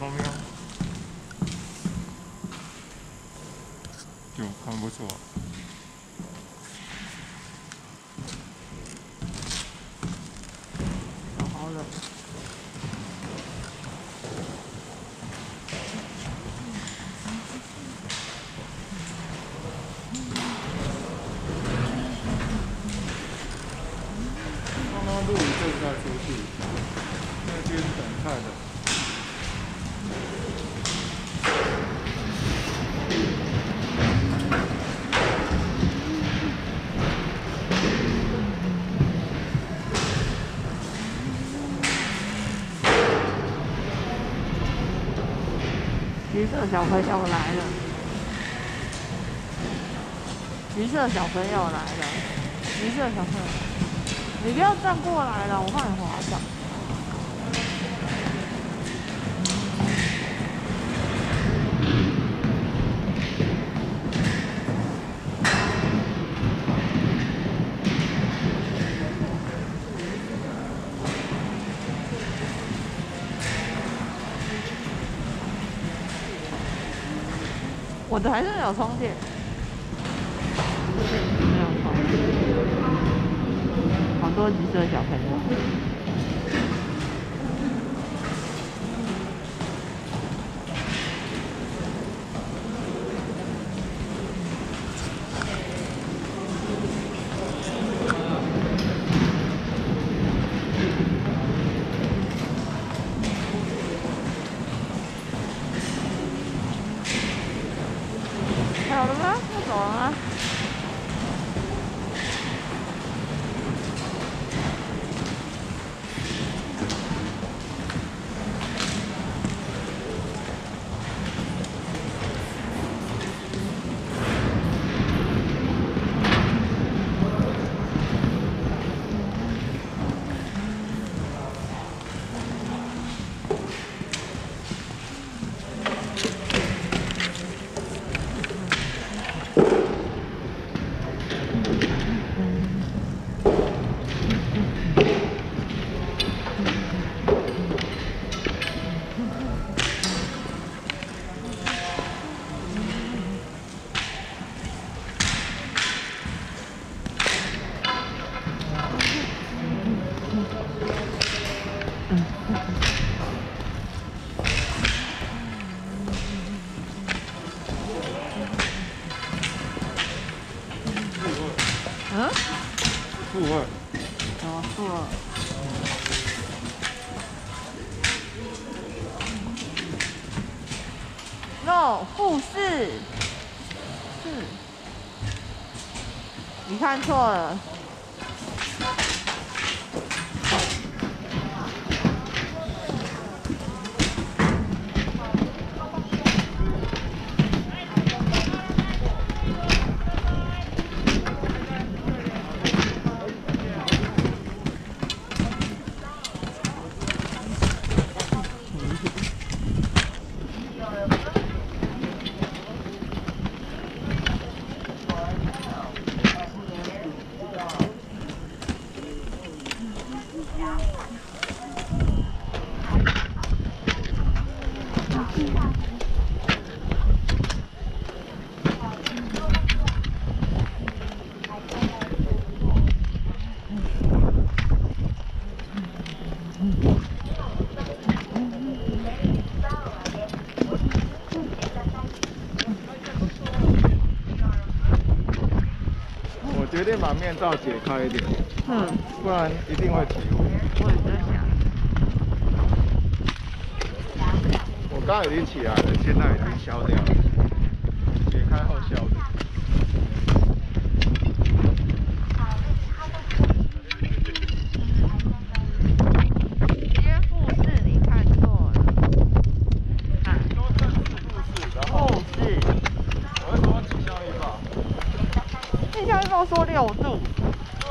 猫喵，就很不错。好冷。刚刚录一阵再出去，那边等菜的。橘色小朋友来了，橘色小朋友来了，橘色小朋友，你不要站过来了，我怕你滑倒。我的还是没有充电，没有充。好多橘色小朋友。嗯？负二，哦负二？no 负四，四，你看错了。我决定把面罩解开一点，嗯，不然一定会起雾。我也在想。我刚刚已经起来了，现在已经消掉了，解开后消的。今天负四，你看错了。啊，说正是负四，然后负四。我为什么气象预报？气象预报说六度，对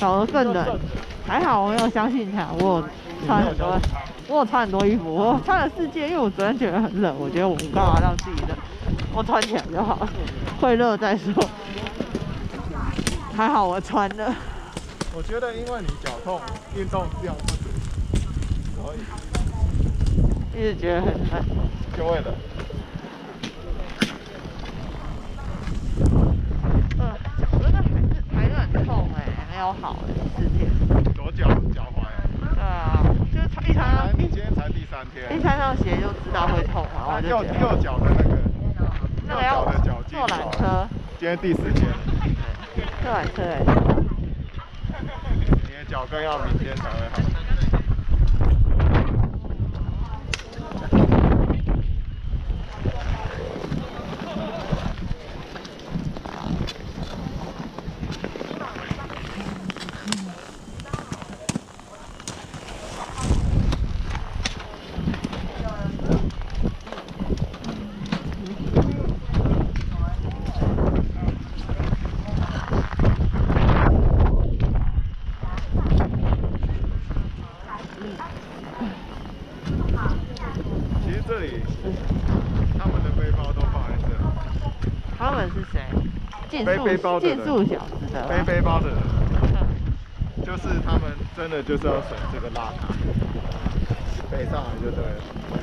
啊，更冷。还好我没有相信他，我有穿很多，我有穿很多衣服，我穿了四件，因为我昨天觉得很冷，我觉得我们干嘛让自己冷，我穿起来就好了，会热再说。还好我穿了，我觉得因为你脚痛，运动量不足，所以一直觉得很冷。就为了。嗯，脚真的还是还是很痛哎、没有好哎、四天。左脚脚踝。对啊，就是一穿上你今天才第三天。一穿上鞋就知道会痛嘛，我就右觉得右脚的那个，右那个要脚的脚筋坐缆车，天第四天，坐缆车哎、你的脚跟要明天才会好。其实这里他们的背包都放在这里，他们是谁？竞背背包的人背背包的人，嗯就是他们真的就是要省这个拉卡，背上来就对了。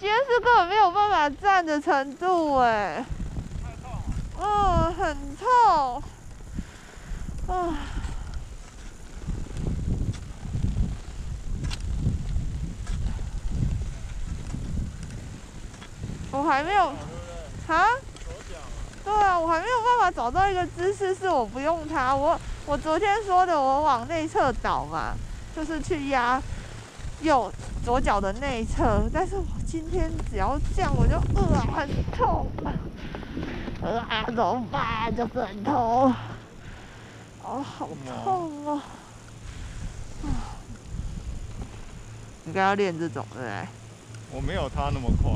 今天是根本没有办法站的程度哎。嗯，很痛。啊。我还没有，啊？对啊，我还没有办法找到一个姿势是我不用它。我我昨天说的，我往内侧倒嘛，就是去压右左脚的内侧，但是我今天只要这样，我就饿啊很痛，呃啊怎么办？就是很痛，哦好痛哦，啊，应该要练这种对不对？我没有他那么快。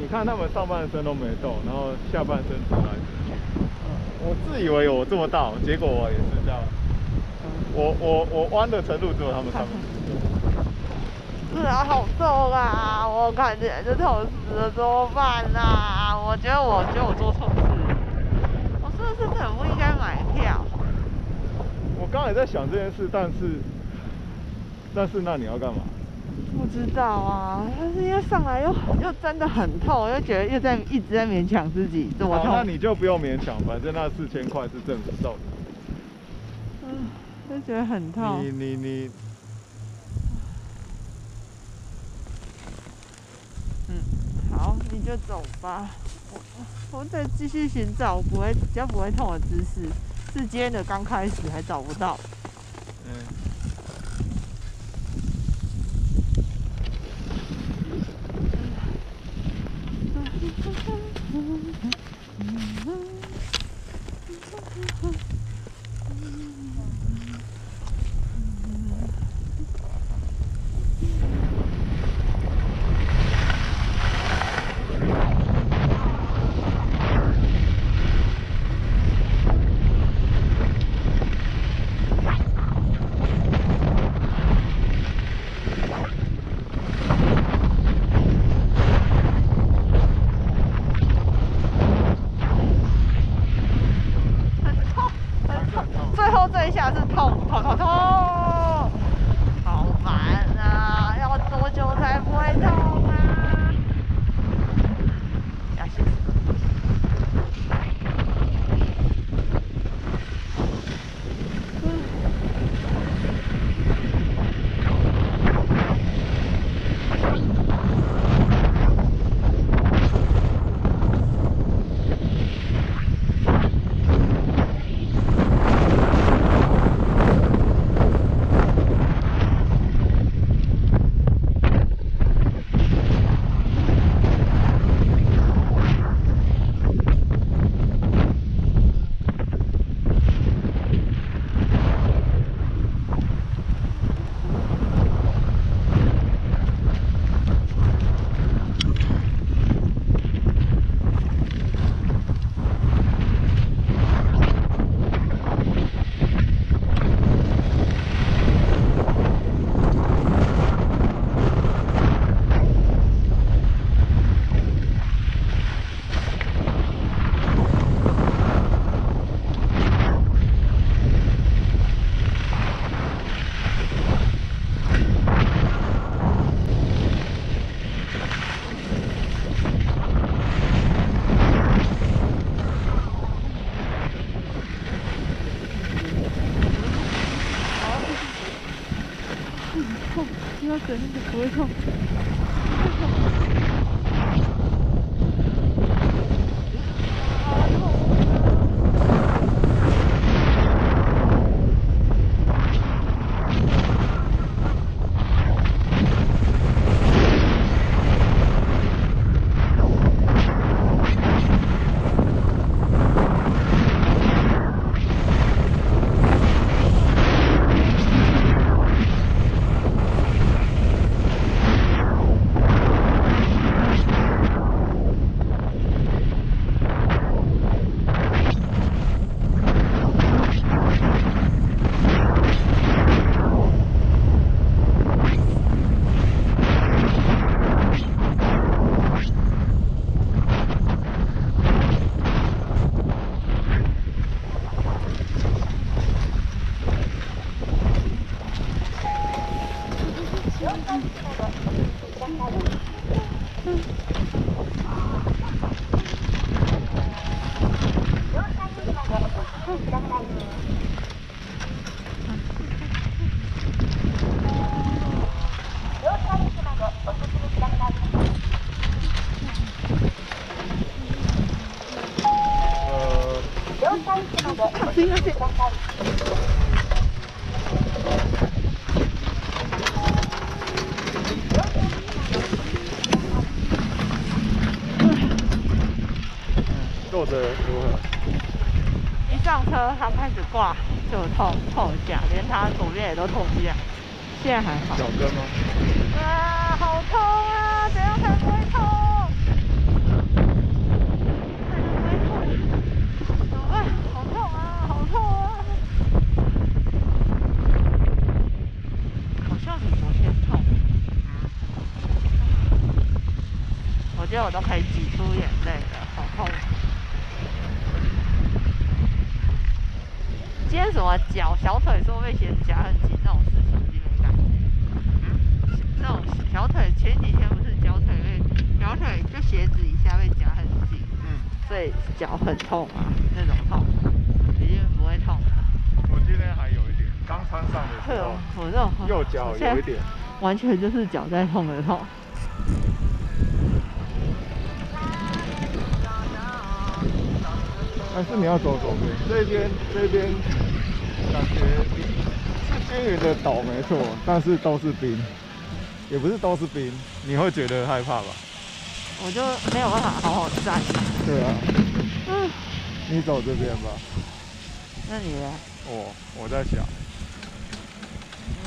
你看他们上半身都没动，然后下半身出来。我自以为我这么大，结果我也是这样。我我我弯的程度只有他们三分之是啊，好痛啊！我感觉就痛死了，怎么办啊？我觉得我觉得我做错事，我是不是很不应该买票？我刚也在想这件事，但是但是那你要干嘛？不知道啊，但是因为上来又又真的很痛，又觉得又在一直在勉强自己这么，痛。那你就不用勉强，反正那四千块是政府收的。嗯，就觉得很痛。你你你，嗯，好，你就走吧。我我再继续寻找不会比较不会痛的姿势，是今天的刚开始还找不到。嗯，挂就痛痛一下，连它左边也都痛一下，现在还好。脚跟吗？啊，好痛啊！怎样才不会痛？才不会痛？怎么办？好痛啊！好痛啊！好像比昨天痛。我觉得我都可以挤出眼泪了，好痛。今天什么脚小腿说被鞋子夹很紧那种事情，已经没感觉。那种小腿前几天不是脚腿被小腿就鞋子以下被夹很紧，嗯，所以脚很痛啊，那种痛，已经不会痛了。我今天还有一点，刚穿上的时候，我这种右脚有一点。完全就是脚在痛的痛。还是你要走左边，这边这边感觉是边缘的岛没错，但是都是冰，也不是都是冰，你会觉得害怕吧？我就没有办法好好站。对啊，嗯，你走这边吧。那你呢？我我在想，嗯，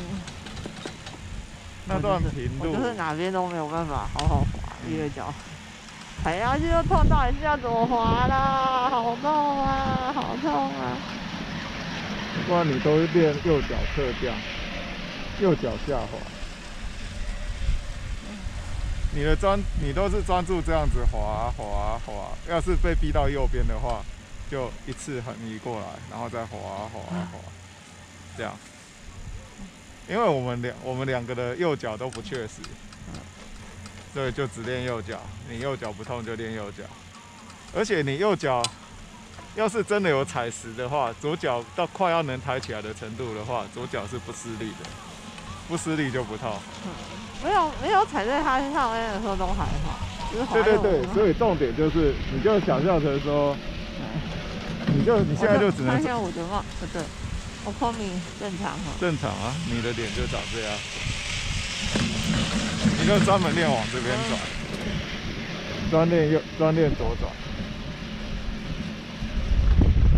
那段平路，我就是哪边都没有办法好好滑，一个脚踩下去就痛，到底是要怎么滑啦？好痛啊，好痛啊！不然你都练右脚侧降，右脚下滑。你的专，你都是专注这样子滑滑滑，要是被逼到右边的话，就一次横移过来，然后再滑滑滑，这样。因为我们两我们两个的右脚都不确实，所以就只练右脚。你右脚不痛就练右脚，而且你右脚要是真的有踩实的话，左脚到快要能抬起来的程度的话，左脚是不施力的，不施力就不痛。没有没有踩在它上面的时候都还好，就是对对对，所以重点就是，你就想象成说，你就你现在就只能看一下我的帽，不对，我空明正常哈。正常啊，你的脸就长这样，你就专门练往这边转，专练右，专练左转，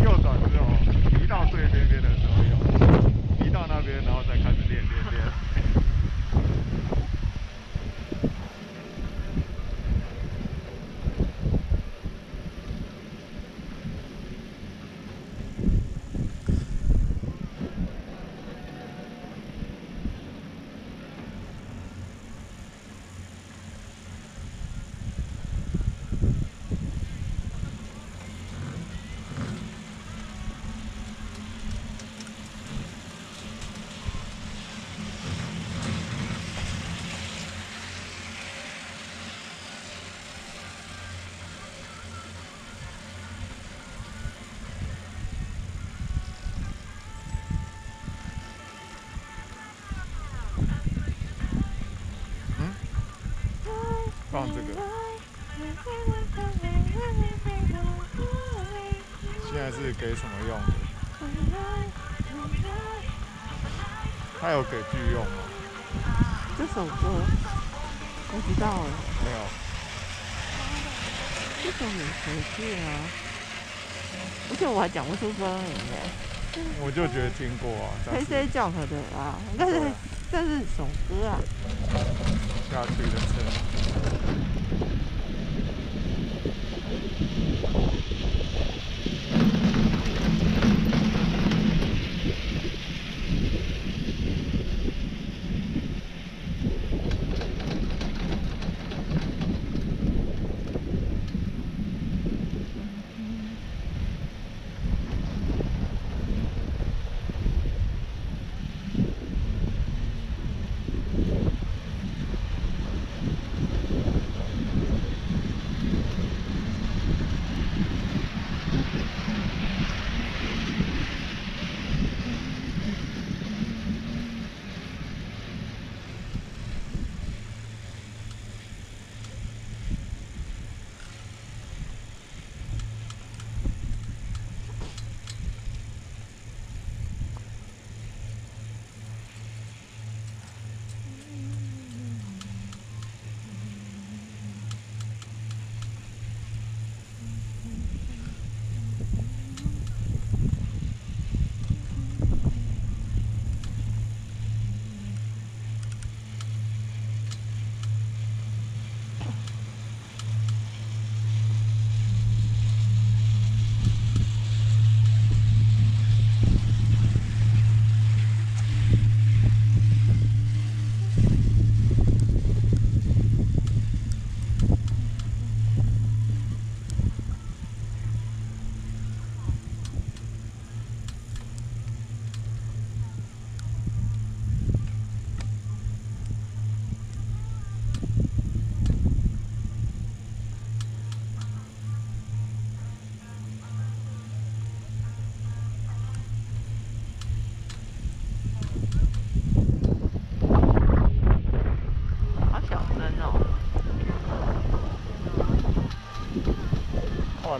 右转之后移到最边边的时候用，移到那边然后再开始练练练。放这个，现在是给什么用的？它有给剧用吗？这首歌不知道哎，没有。这首有谁去啊？而且我还讲不出歌名哎，我就觉得听过啊，但黑是 C Jump 的啊，但是对这是首歌啊？下去的车。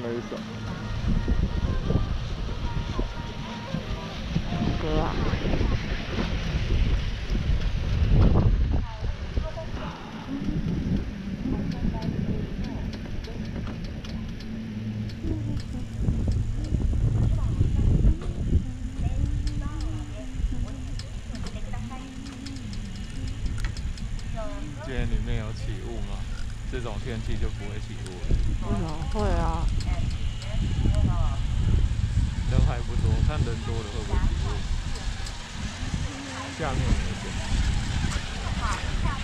换了一首。歌啊。今天里面有起雾吗？这种天气就不会起雾了。为什么会啊？人还不多，看人多了会不会起雾？下面有一个，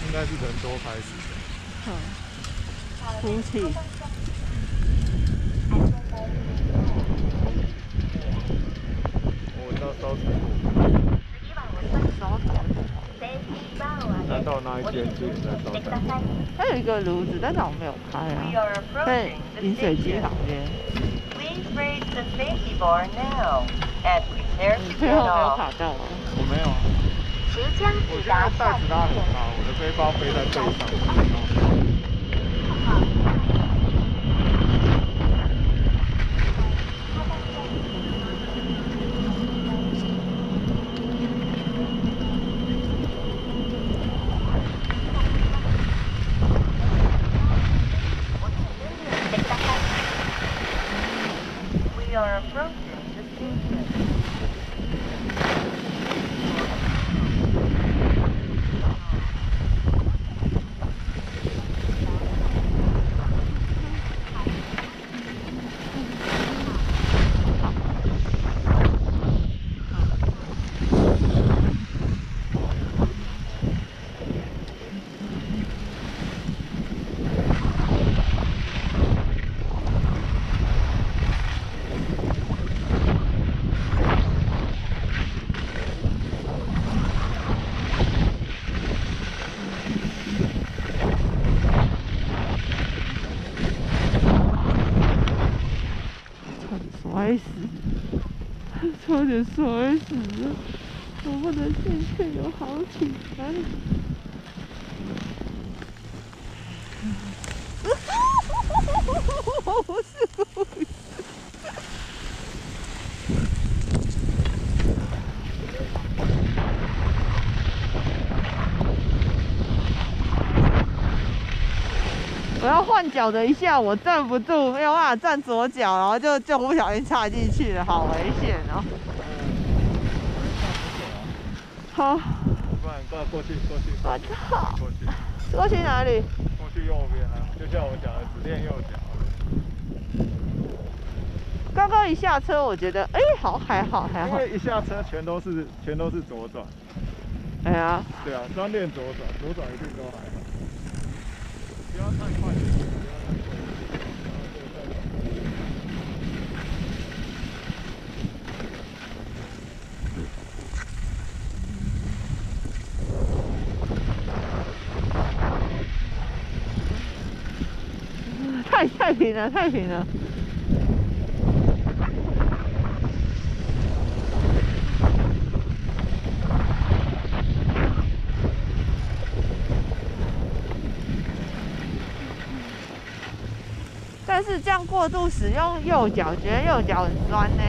应该是人多开始的。嗯，哭泣。我闻到烧柴火，难道那一间就也在烧柴？它有一个炉子，但是我没有开啊，在饮水机旁边。Please raise the safety bar now and prepare 你 to 最 get 后没有卡到啊？我没有啊，即将我抵达下子拉很高，我的背包背在背上。We are approaching the station. 差点摔死，差点摔死了！我不能心情有好起来。我不是。我要换脚的一下，我站不住，没有办法站左脚，然后就就不小心插进去了，好危险哦！好，不然过过去过去我操，过去过去哪里？过去右边啊，就像我讲的，只练右脚。刚刚一下车，我觉得，哎、好，还好，还好。因为一下车全都是全都是左转，哎呀，对啊，专练左转，左转一定都还好。不要太快，不要太快。太太平了，太平了。但是这样过度使用右脚，觉得右脚很酸呢。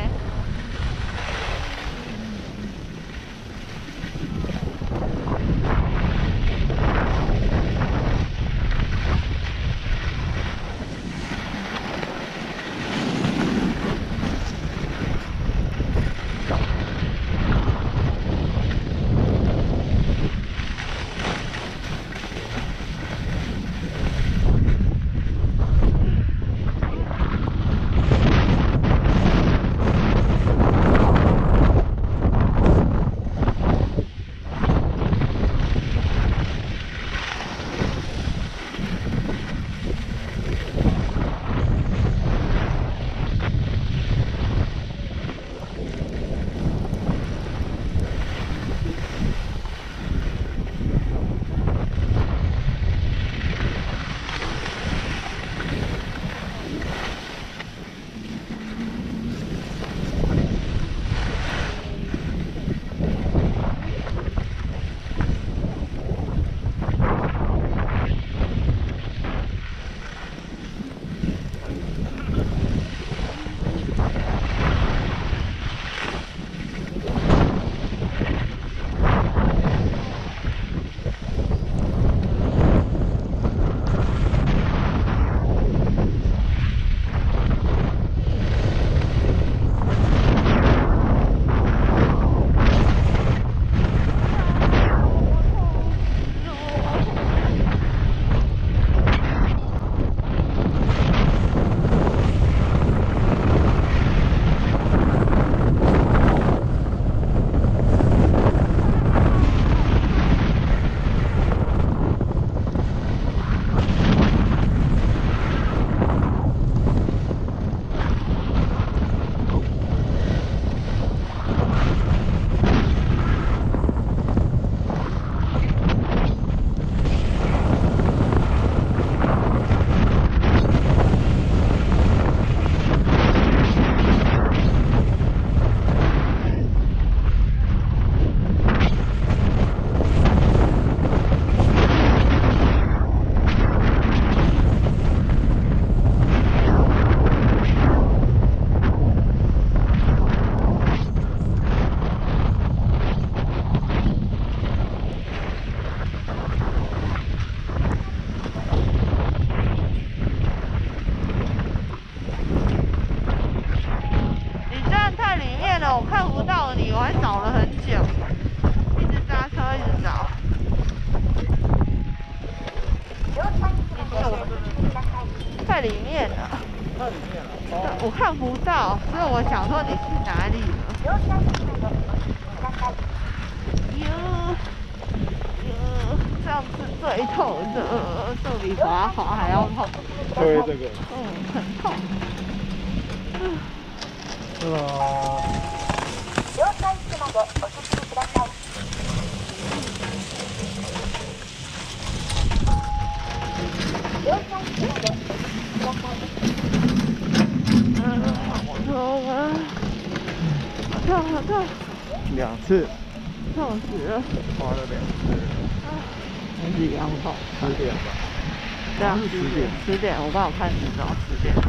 不好看时钟，十点。嗯。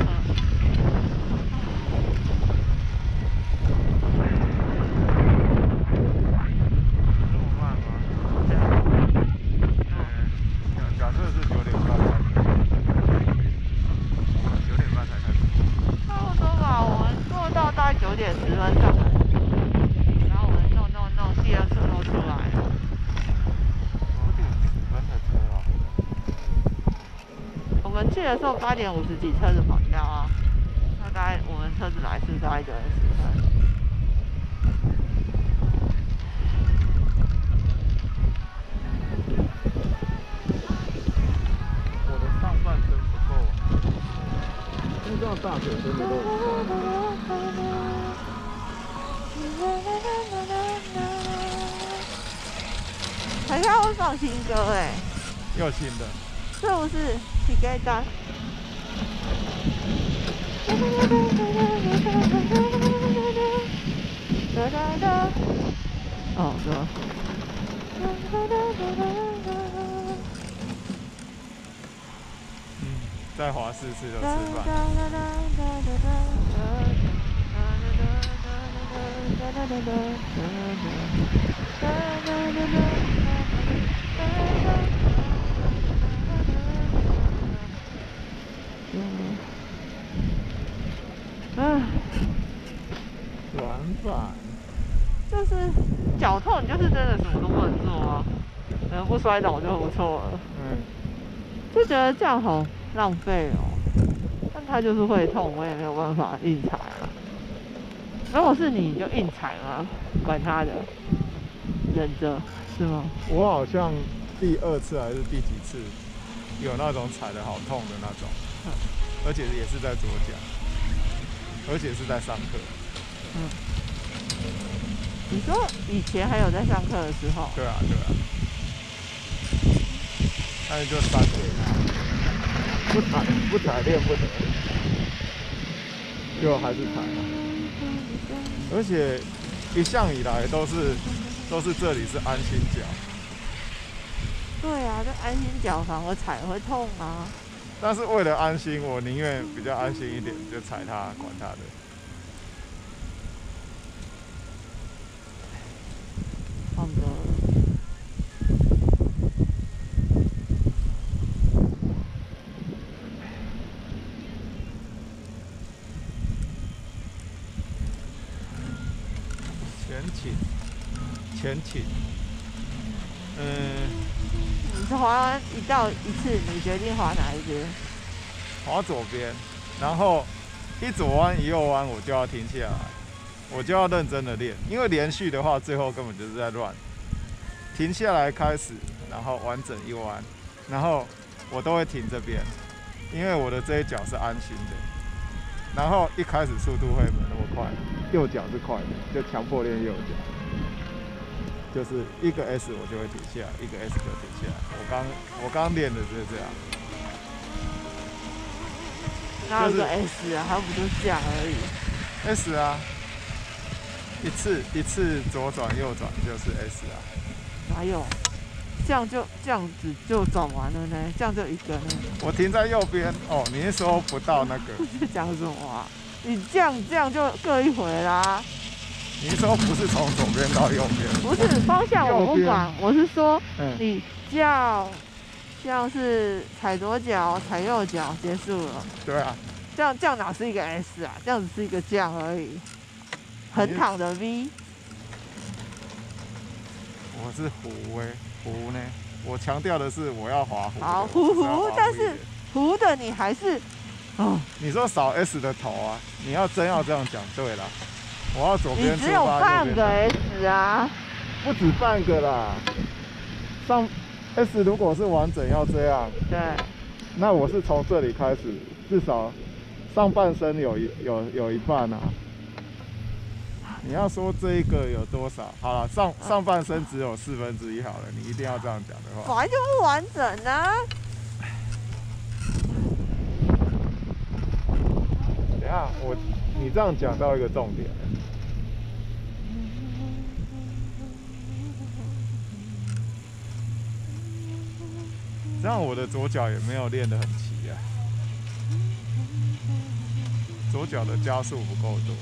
这么慢吗？嗯，假设是九点半开始，九点半才开始。差不多吧，我们做到大概九点十分上来，然后我们弄弄弄，第二车都出来了。九点十分的车啊。我们去的时候八点五十几车子跑掉啊，大概我们车子来是大概九点十分。我的上半身不够啊。因为这样大腿真的都很酸。好像会放新歌哎、要新的。是不是？你给他。哦，是吧？嗯，再滑四次就吃饭。嗯，软板。就是脚痛，你就是真的什么都不能做啊，能不摔倒就不错了。嗯。就觉得这样好浪费哦。但他就是会痛，我也没有办法硬踩啊。如果是你就硬踩啊，管他的，忍着是吗？我好像第二次还是第几次，有那种踩的好痛的那种，而且也是在左脚，而且是在上课。嗯你说以前还有在上课的时候，对啊，对啊。但是就三年啊，不踩不踩练不得，就还是踩啊。而且一向以来都是都是这里是安心脚，对啊，这安心脚反而踩会痛啊。但是为了安心，我宁愿比较安心一点，就踩它，管它的。放歌。前倾，前倾，嗯，你是滑一到一次，你决定滑哪一边？滑左边，然后一左弯一右弯，我就要停下来，我就要认真的练，因为连续的话，最后根本就是在乱。停下来开始，然后完整一弯，然后我都会停这边，因为我的这一脚是安心的。然后一开始速度会没那么快，右脚是快的，就强迫练右脚。就是一个 S 我就会停下来，一个 S 就停下来。我刚我刚练的就是这样。哪有个就是 S 啊？还不就是这样而已。S 啊，一次一次左转右转就是 S 啊。哪有？这样就这样子就转完了呢？这样就一个呢？我停在右边哦，你是说不到那个？在讲什么啊？你这样这样就各一回啦。你是说不是从左边到右边？不是方向我不管，我是说嗯，你叫，像是踩左脚踩右脚结束了，对啊，这样这样哪是一个 S 啊？这样只是一个降而已，横躺的 V。我是弧哎，弧呢？我强调的是我要滑弧的。好弧弧但是的弧的你还是哦，你说少 S 的头啊？你要真要这样讲，对了，我要左边你只有半个 S 啊，不止半个啦。上 S 如果是完整要这样，对，那我是从这里开始，至少上半身有一有有一半啊。你要说这一个有多少？好了，上上半身只有四分之一好了，你一定要这样讲的话，本来就不完整啊。等一下我你这样讲到一个重点，这样我的左脚也没有练得很齐啊，左脚的加速不够多。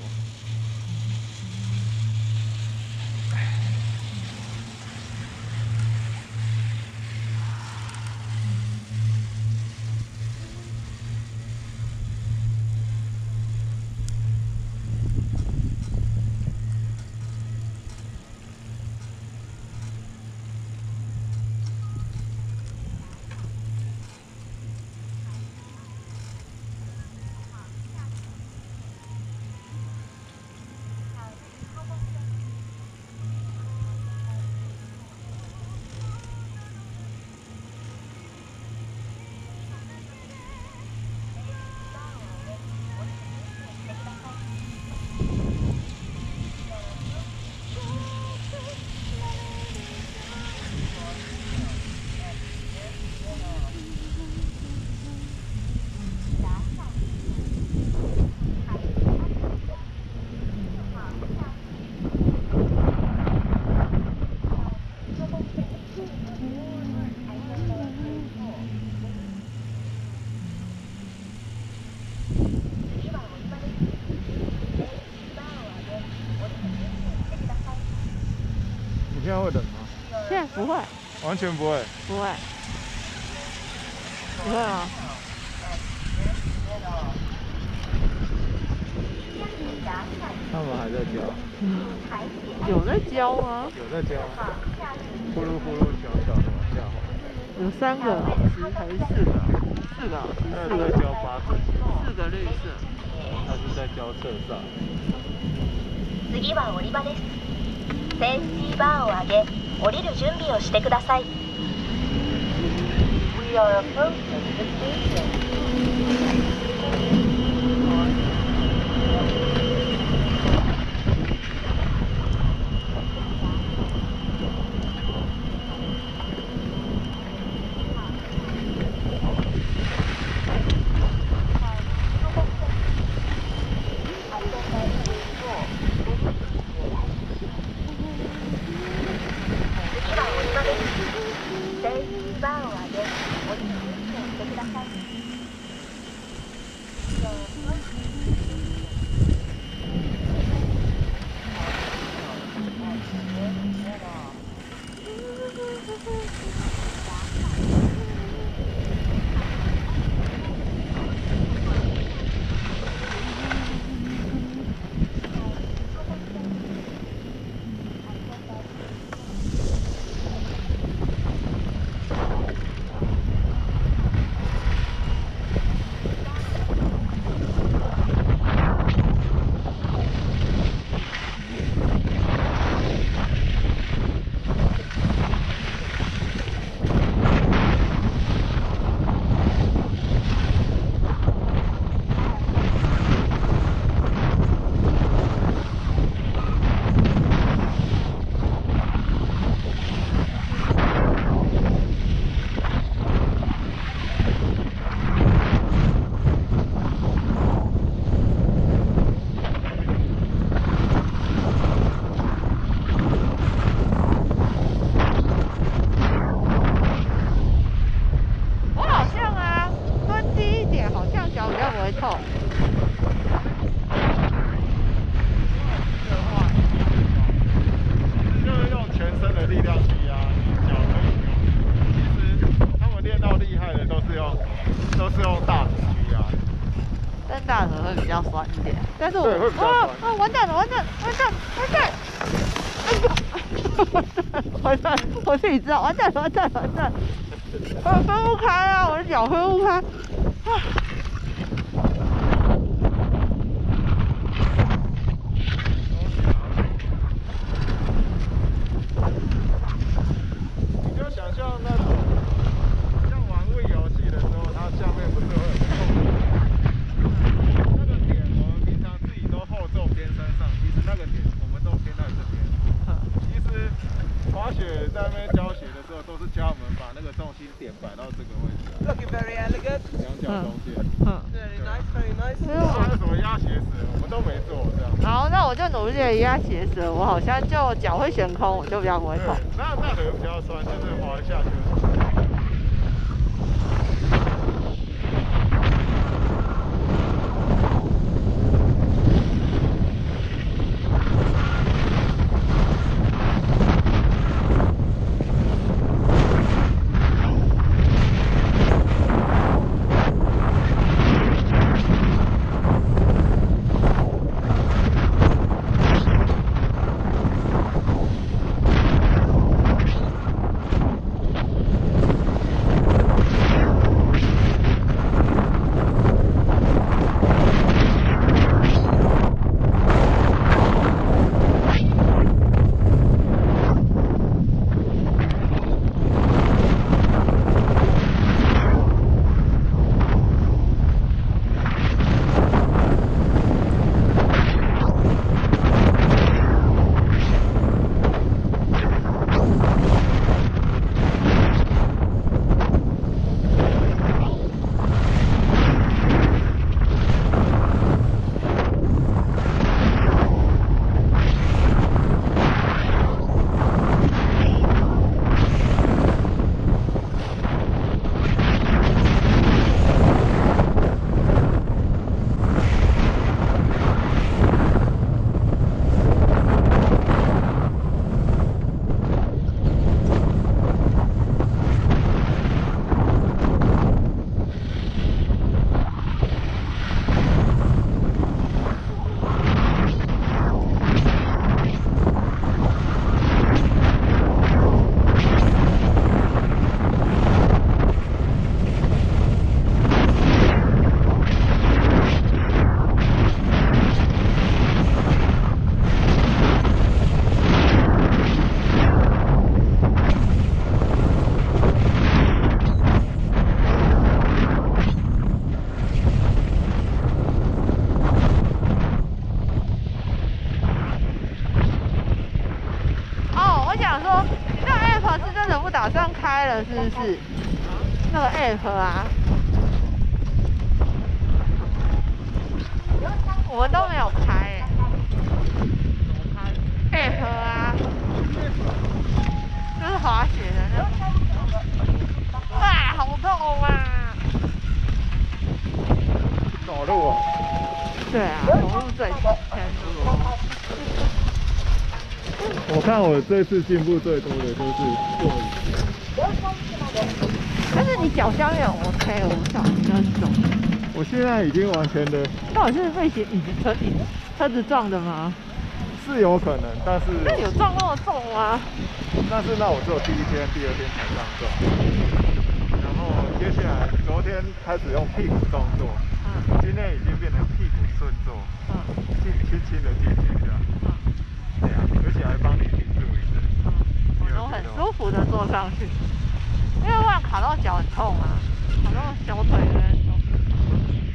不会，完全不会，不会，不会啊？他们还在教，有在教吗？有在教，呼噜呼噜，小小的往下滑。有三个十还是四个？四个，四个。在教八个，四个绿色。他是在教车上。次。は降り場です。センシーバーを上げ。降りる準備をしてください We are approaching the station 我自己知道完蛋完蛋完蛋，我分不开啊，我的脚分不开啊。像那种像玩 Wii 游戏的时候，它下面不是会有空那个点我们平常自己都后坐偏山上，其实那个点我们都偏在这边。其实滑雪在那边教学的时候，都是教我们把那个重心点摆到这个位置，Looking very elegant. 两脚中间。嗯，Very nice, 有什么压鞋子，我们都没做这样。好，那我就努力的压鞋子，我好像就脚会悬空，我就比较不会痛。那，那可能比较酸，就是滑一下就。那个 app 啊，我们都没有开哎、app 啊，就是滑雪的那种。哇，好痛啊！走路啊。对啊，走路最痛，现在走路。我看我这次进步最多的就是。你脚下面 OK，我不晓得你那是怎么。我现在已经完全的到底是被鞋椅子车椅车子撞的吗？是有可能，但是那有撞那么重吗？但是那我只有第一天、第二天才这样撞。然后接下来昨天开始用屁股动作，嗯今天已经变成屁股顺坐，嗯轻轻轻的进去这样。嗯对啊，而且还帮你顶住一次。嗯，我都很舒服的坐上去，因为不然卡到脚很痛啊，卡到小腿有点痛。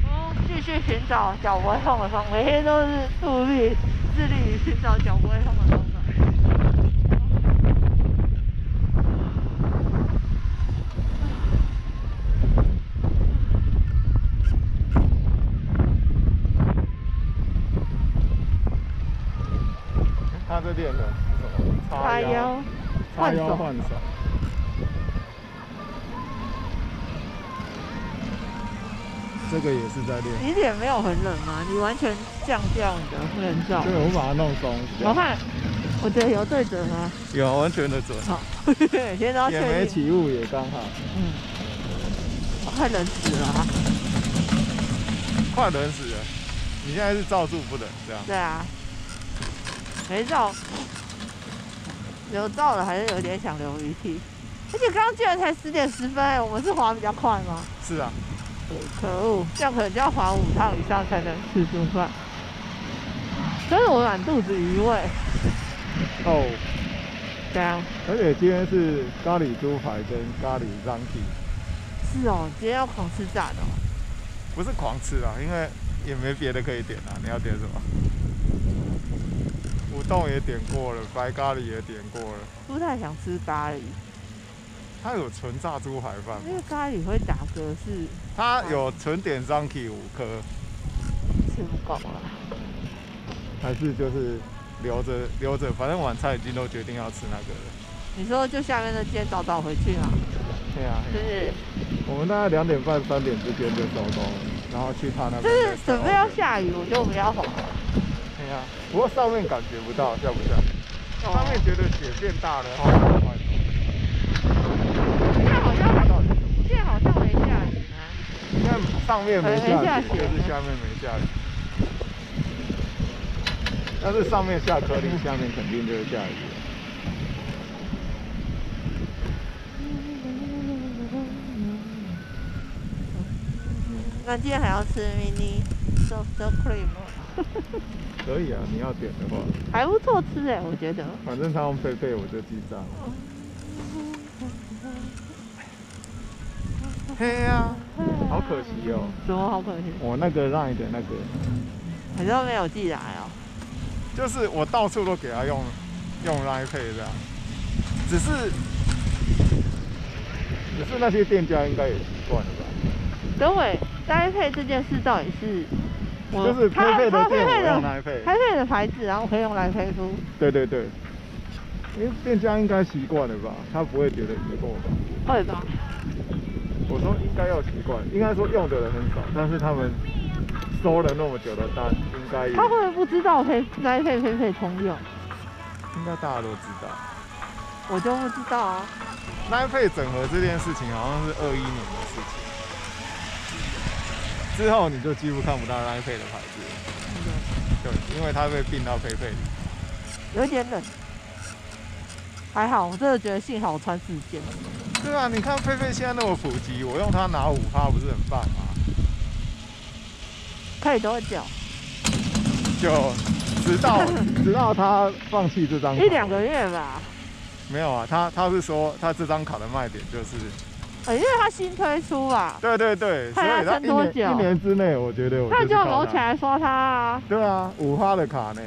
嗯，继续寻找脚不会痛的方，每天都是努力致力于寻找脚不会痛的方。你脸没有很冷吗？你完全降掉你的面罩对，。我把它弄松。我看，我觉得有对准吗？有完全的准，好，也没。起雾，也刚好，嗯，我快冷死了啊！快冷死了。你现在是照住不冷这样？对啊，没照，有照了还是有点想流鼻涕。而且刚刚居然才十点十分，我们是滑比较快吗？是啊，可恶，这样可能就要滑五趟以上才能吃顿饭。但是我满肚子余味，哦，这样而且今天是咖喱猪排跟咖喱 i 是哦，今天要狂吃炸的、哦。不是狂吃啊，因为也没别的可以点啊。你要点什么？五冻也点过了，白咖喱也点过了，不太想吃咖喱，它有纯炸猪排饭？因为咖喱会打嗝是它有纯点 z a n k i 五颗，吃不够了。还是就是留着留着，反正晚餐已经都决定要吃那个了。你说就下面那间早早回去啊，对啊，就是我们大概两点半三点之间就收工了，然后去他那边就是准备要下雨，我就不要滑。对啊，不过上面感觉不到，像不像？哦上面觉得雪变大了，好快。现在好像现在好像没下雨啊。上面没没下雨，就是下面没下雨。但是上面下颗粒，下面肯定就是下雨了。那今天还要吃 mini soft cream 吗？可以啊，你要点的话，还不错吃哎，我觉得。反正他们配配我就记账了。嘿呀、好可惜哦，什么好可惜？我那个让的那个，好像没有寄来哦。就是我到处都给他用用 Line Pay 这样，只是只是那些店家应该也习惯了吧？等会搭配这件事到底是我就是他配配的店我用的 Line Pay 配配的牌子，然后可以用来配出。对对对，因为店家应该习惯了吧，他不会觉得疑惑吧？会吧？我说应该要习惯，应该说用的人很少，但是他们收了那么久的单，应该也他会不会不知道可以来配配配通用？应该大家都知道。我就不知道啊。Line Pay 整合这件事情好像是二一年的事情，之后你就几乎看不到 Line Pay 的牌子了，对，因为它被并到 PayPay 里。有点冷，还好，我真的觉得幸好我穿四件。对啊，你看 PayPay 现在那么普及，我用它拿五趴不是很棒吗？可以多久？就直到 直到他放弃这张卡一两个月吧。没有啊，他他是说他这张卡的卖点就是，呃，因为它新推出啊，对对对，所以它他多久一年之内，我觉得我那就要搂起来刷它啊。对啊，五花的卡呢，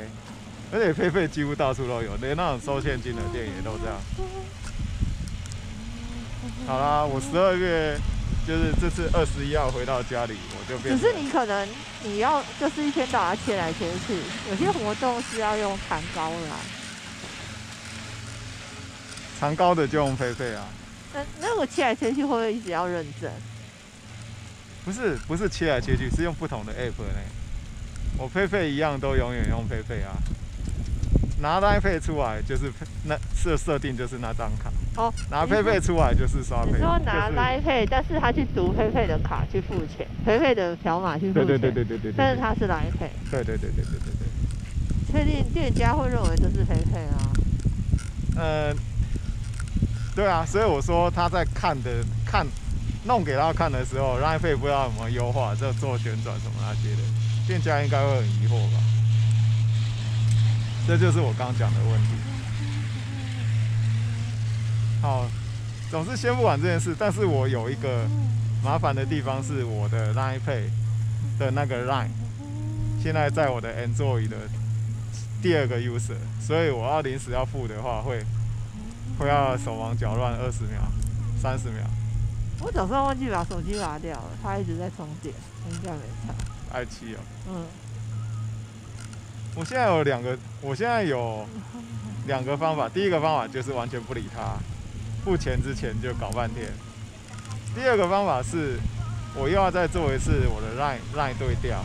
而且配费几乎到处都有，连那种收现金的店也都这样。好啦，我十二月就是这次二十一号回到家里，我就变只。是你可能你要就是一天到晚切来切去，有些活动是要用长高来。长高的就用菲菲啊，那那我切来切去会不会一直要认证？不是不是切来切去，是用不同的 app 呢。我菲菲一样都永远用菲菲啊，拿 Pay 出来就是那设设定就是那张卡，哦，拿配费出来就是刷你配，说拿就是 Line Pay，但是他去读佩佩的卡去付钱，佩佩的条码去付钱。对对对对对对对，但是他是 Pay，对对对对对对对。确定店家会认为这是佩佩啊？呃，对啊，所以我说他在看的看弄给他看的时候，让费不知道怎么优化，这做旋转什么那些的，店家应该会很疑惑吧？这就是我刚刚讲的问题。好，总是先不管这件事，但是我有一个麻烦的地方是我的 Line Pay 的那个 Line，现在在我的 Android 的第二个 user，所以我要临时要付的话会会要手忙脚乱二十秒、三十秒我早上忘记把手机拔掉了，它一直在充电，应该没差。，i 七哦。嗯，我现在有两个，我现在有两个方法。第一个方法就是完全不理他，付钱之前就搞半天。第二个方法是，我又要再做一次我的 line line 对调，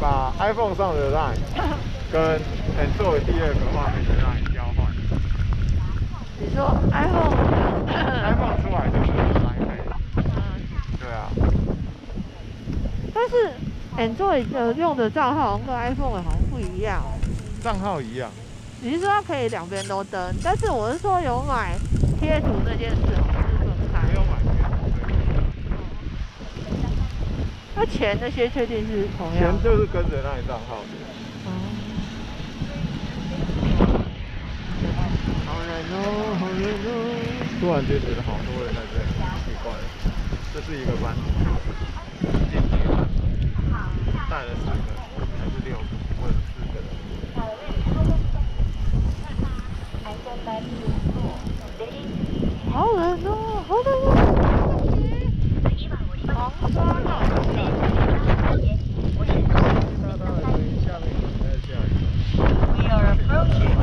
把 iPhone 上的 line 跟 Android 第二个画面的 line 交换。你说 iPhone，iPhone 出来就是 line 对啊，但是 Android 的用的账号跟 iPhone 的好像不一样。账号一样。你是说它可以两边都登，但是我是说有买贴图这件事好像是分开没。有买那钱那些确定是同钱样钱。就是跟着那账号的。嗯哦，好远哦。突然间觉得好多人在这里，奇怪了。这是一个班，电梯班，带了四个还是六个，我有四个人。好冷哦，好冷哦。黄沙大学大大的声音，下面可能在下雨。We are approaching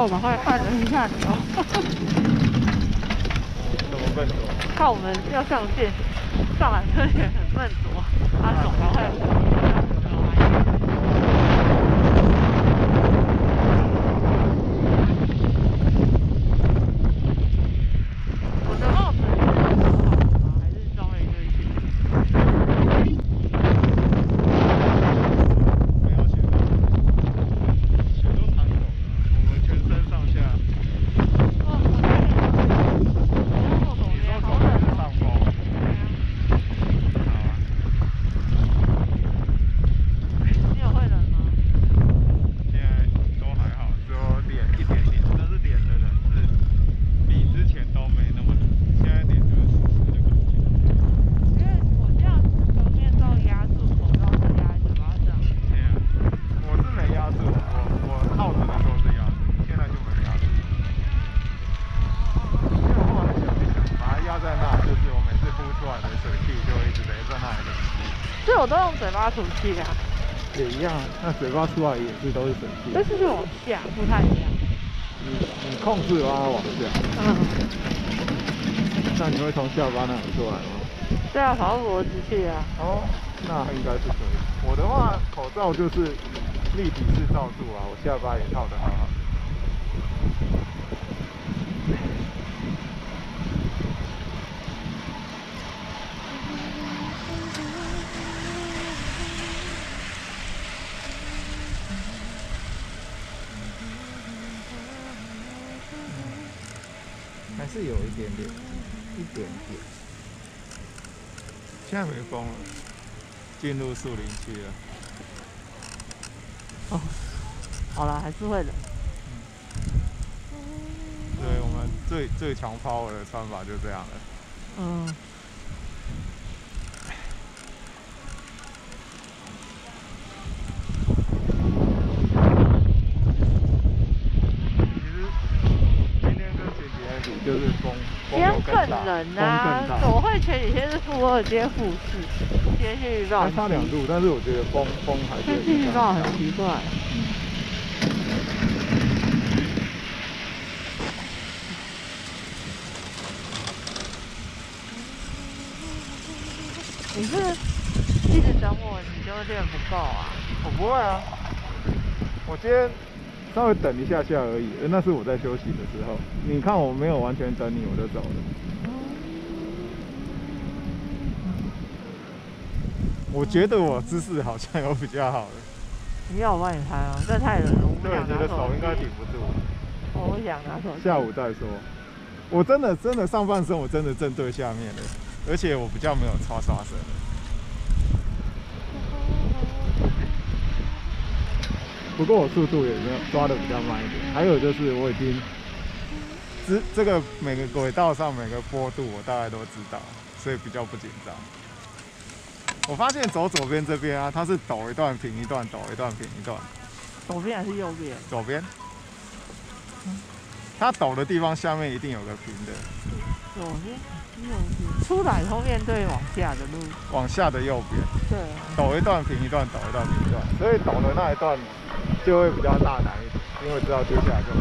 后赶快按了一下钮，怎么笨拙？看我们要上线，巴吐气啊，也一样，那嘴巴出来也是都是水汽。但是是往下，不太一样。你你控制让它往下，嗯，那你会从下巴那里出来吗？对啊，跑到脖子去啊。哦，那应该是可以。我的话，口罩就是立体式罩住啊，我下巴也套得好点点，一点点。现在没风了，进入树林区了。哦，好了，还是会冷。对我们最最强 power 的穿法就这样了。嗯，今天有更大，冷啊。怎么会前几天是负二，今天负四？天气预报还差两度，但是我觉得风风还是天气预报很奇怪。你是一直等我，你就练不够啊？我不会啊，我今天稍微等一下下而已，呃那是我在休息的时候。你看我没有完全等你，我就走了。我觉得我姿势好像有比较好了，你要我帮你拍吗？这太冷了，我不对，想拿觉得手应该机顶不住。我不想拿手。下午再说。我真的真的上半身我真的正对下面的，而且我比较没有刷刷声。不过我速度也没有抓的比较慢一点，还有就是我已经，这这个每个轨道上每个坡度我大概都知道，所以比较不紧张。我发现走左边这边啊，它是抖一段平一段，抖一段平一段。左边还是右边？左边，它抖的地方下面一定有个平的，左边、右边。出来后面对往下的路。往下的右边，对啊。陡一段平一段，抖一段平一段，所以抖的那一段就会比较大胆一点，因为知道接下来就会。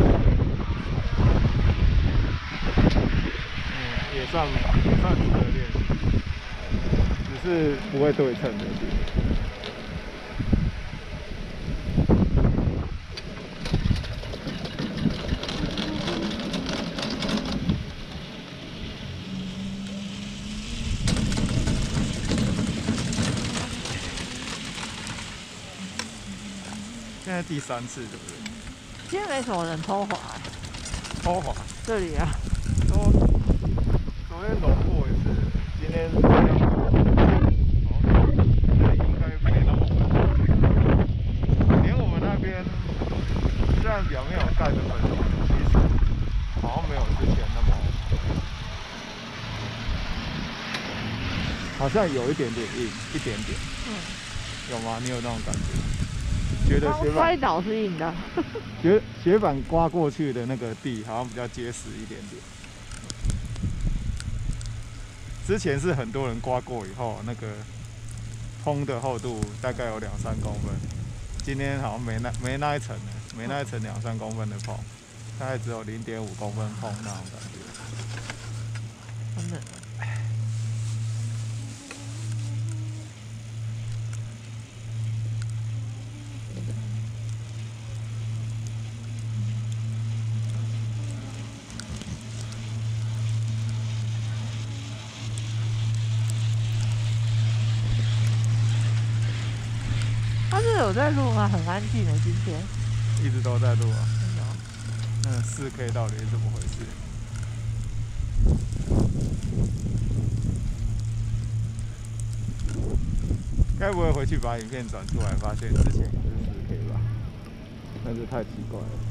嗯，也算也算是不会对称的地方。现在第三次对不对？今天没什么人偷滑、欸，超滑，这里啊，昨昨天走过一次，今天这样哦，这应该没那么稳。连我们那边虽然表面有盖着粉尘，其实好像没有之前那么，好像有一点点硬，一点点。嗯，有吗？你有那种感觉？觉得刚雪板，摔倒是硬的。雪雪板刮过去的那个地好像比较结实一点点。之前是很多人刮过以后，那个蓬的厚度大概有两三公分，今天好像没那没那一层了，没那一层两三公分的碰，大概只有零点五公分碰那种感觉。真的。有在录吗？很安静的今天。一直都在录啊，真的哦那四 K 到底是怎么回事？该不会回去把影片转出来，发现之前也是四 K 吧？那是太奇怪了。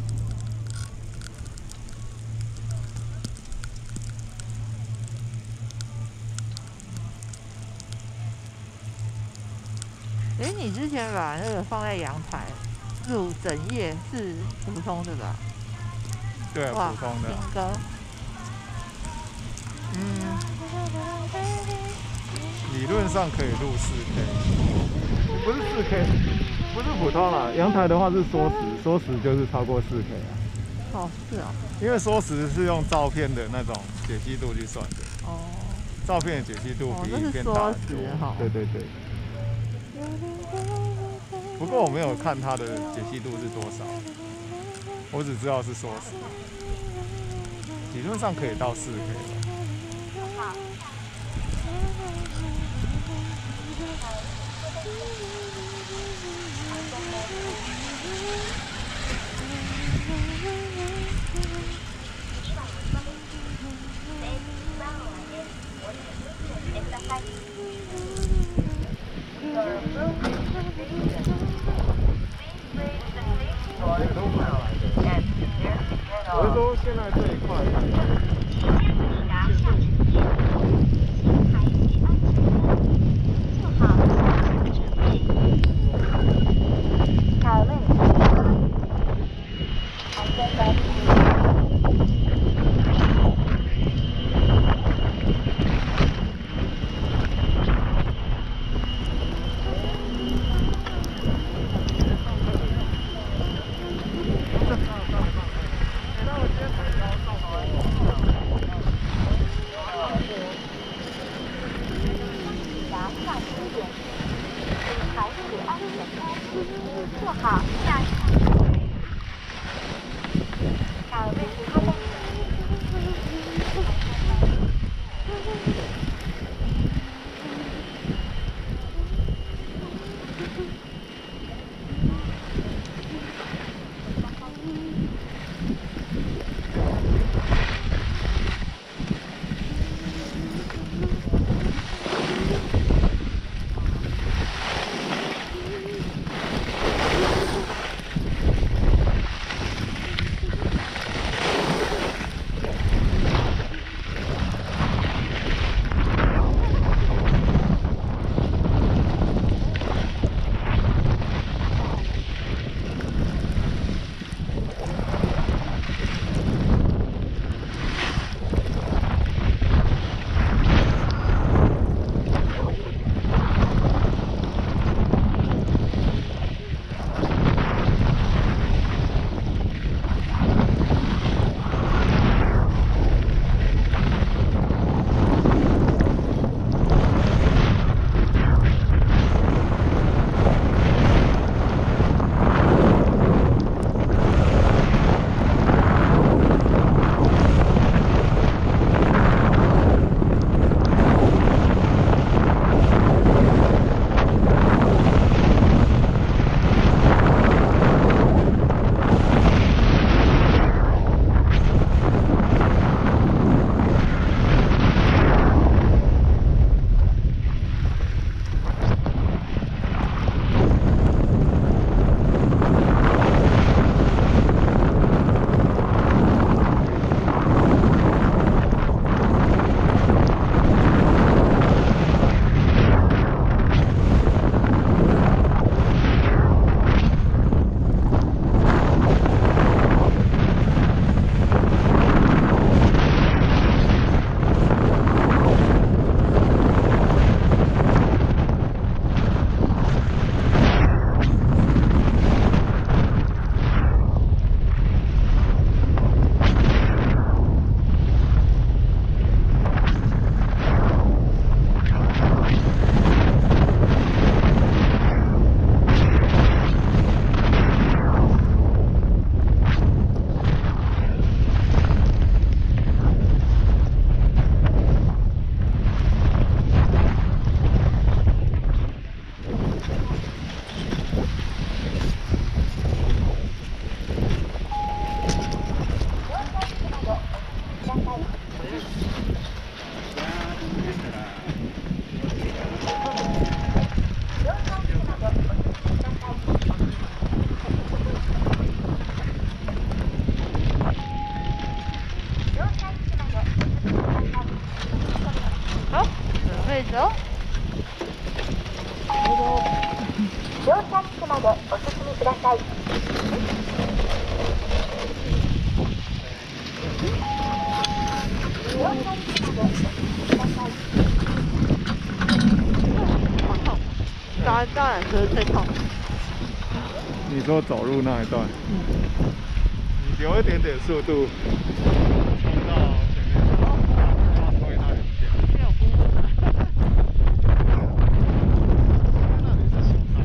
哎，你之前把那个放在阳台录整夜是普通的吧？对啊，普通的。嗯，理论上可以录四 K，不是四 K，不是普通啦。阳台的话是缩时，缩时就是超过四 K 啊。哦，是啊，因为缩时是用照片的那种解析度去算的，哦，照片的解析度哦比影片大很。对对对。不过我没有看它的解析度是多少，我只知道是缩时，理论上可以到四 K。我是说现在这一块，留一点点速度，冲到前面，然后推那里下。没有姑姑的。那里是小山，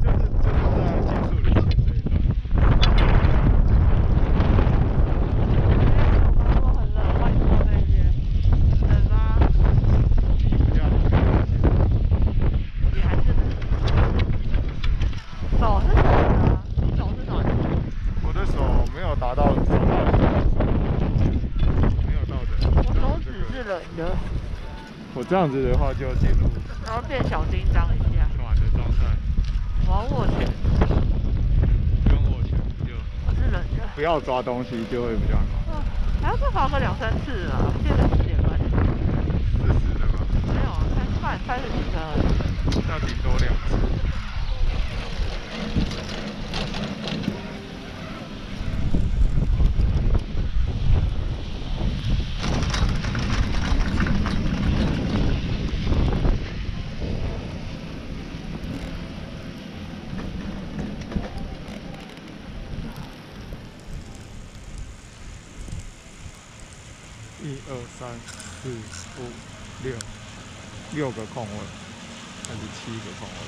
就是就是在金树林前这一段。很冷，外头那边，冷吗？比较也还是手是暖的，你手是暖的。我的手没有达到手到的没有到的。我手指是冷的，我这样子的话就进入然后变小叮当一下。暖的状态，我要握拳，不用握拳就我是冷的。不要抓东西就会比较好。哦，还要再滑个两三次啊！现在几点半？四十了吧，没有啊，三半三十几分而已。那顶多两次。一二三四五六，六个空位，还是七个空位？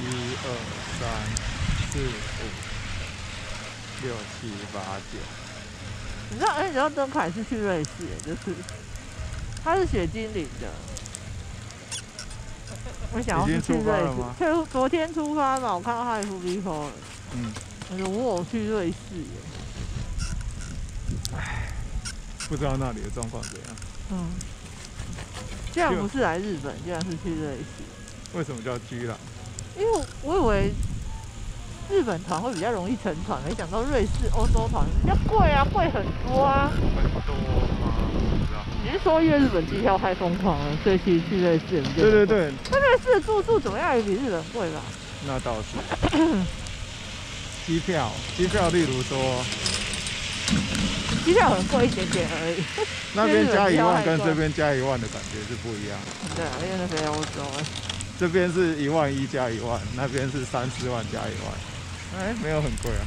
一二三四五六七八九，你知道，哎，你知道邓凯是去瑞士，就是他是雪精灵的。我想要去瑞士就昨天出发嘛，我看到他的 FB 了。嗯，我说我有去瑞士耶，不知道那里的状况怎样？嗯，既然不是来日本，竟然是去瑞士，为什么叫居朗？因为我以为日本团会比较容易成团，没想到瑞士欧洲团比较贵啊，贵很多啊。很多吗？不知道。你是说因为日本机票太疯狂了，所以其实去瑞士比较对对对，那瑞士的住宿怎么样也比日本贵吧？那倒是。机票，机票，例如说机票很贵一点点而已。那边加一万跟这边加一万的感觉是不一样。对啊，因为那边欧洲哎。这边是一万一加一万，那边是三四万加一万，哎，没有很贵啊，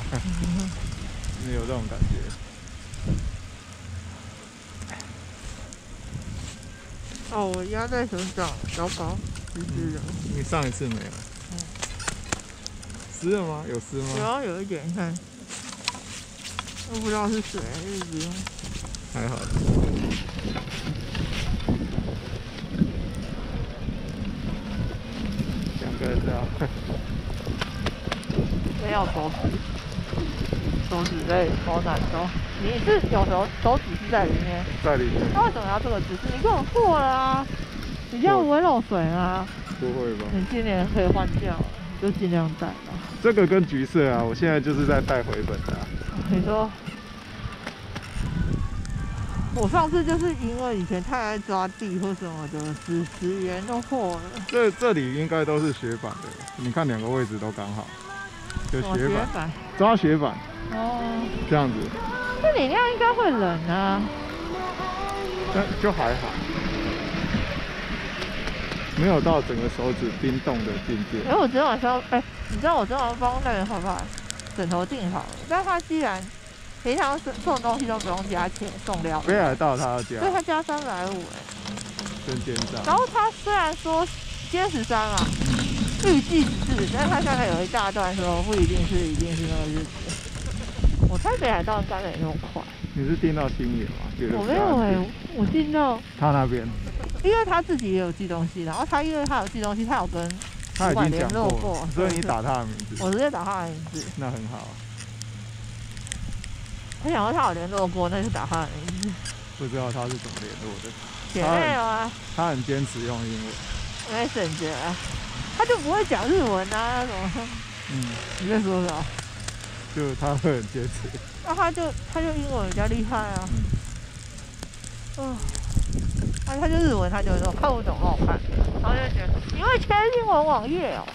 没 有这种感觉。哦，我压在手掌，小宝，湿湿的。你上一次没有？湿了吗？有湿吗？有啊，有一点，你看，我不知道是水还是不用。还好。两个人这样，没有手指，手指在好难受。你是有时候手指是在里面，在里面那为什么要这个姿势？你根本破了啊！你这样不会漏水啊？不会吧？你今年可以换掉你，就尽量戴吧。这个跟橘色啊，我现在就是在带回本的、啊。你说，我上次就是因为以前太爱抓地或什么的，十十元都破了。这这里应该都是雪板的，你看两个位置都刚好，就雪板板？抓雪板哦，这样子，这里那样应该会冷啊。但就还好，没有到整个手指冰冻的境界因。为我昨天晚上，哎、你知道我昨天晚上帮那个爸爸枕头订好了，但他既然平常送送东西都不用加钱送料，北海道他要加所以他加三百五哎。真奸诈，然后他虽然说今天十三啊，预计是，但是他下面有一大段说不一定是一定是那个日子。我猜北海道应该没那么快，你是订到新野吗？我没有哎、我订到，他那边因为他自己也有寄东西，然后他因为他有寄东西，他有跟他已经联络过过，所以你打他的名字，我直接打他的名字，那很好啊。他想说他有联络过，那就打他的名字。不知道他是怎么联络的，姐妹吗他很坚持用英文。，Messenger 啊，他就不会讲日文啊那种。嗯，你在说啥？就他会很坚持。那他就他就英文比较厉害啊。嗯。啊，他他就日文，他就说看不懂，很好看，然后就觉得因为签英文网页哦、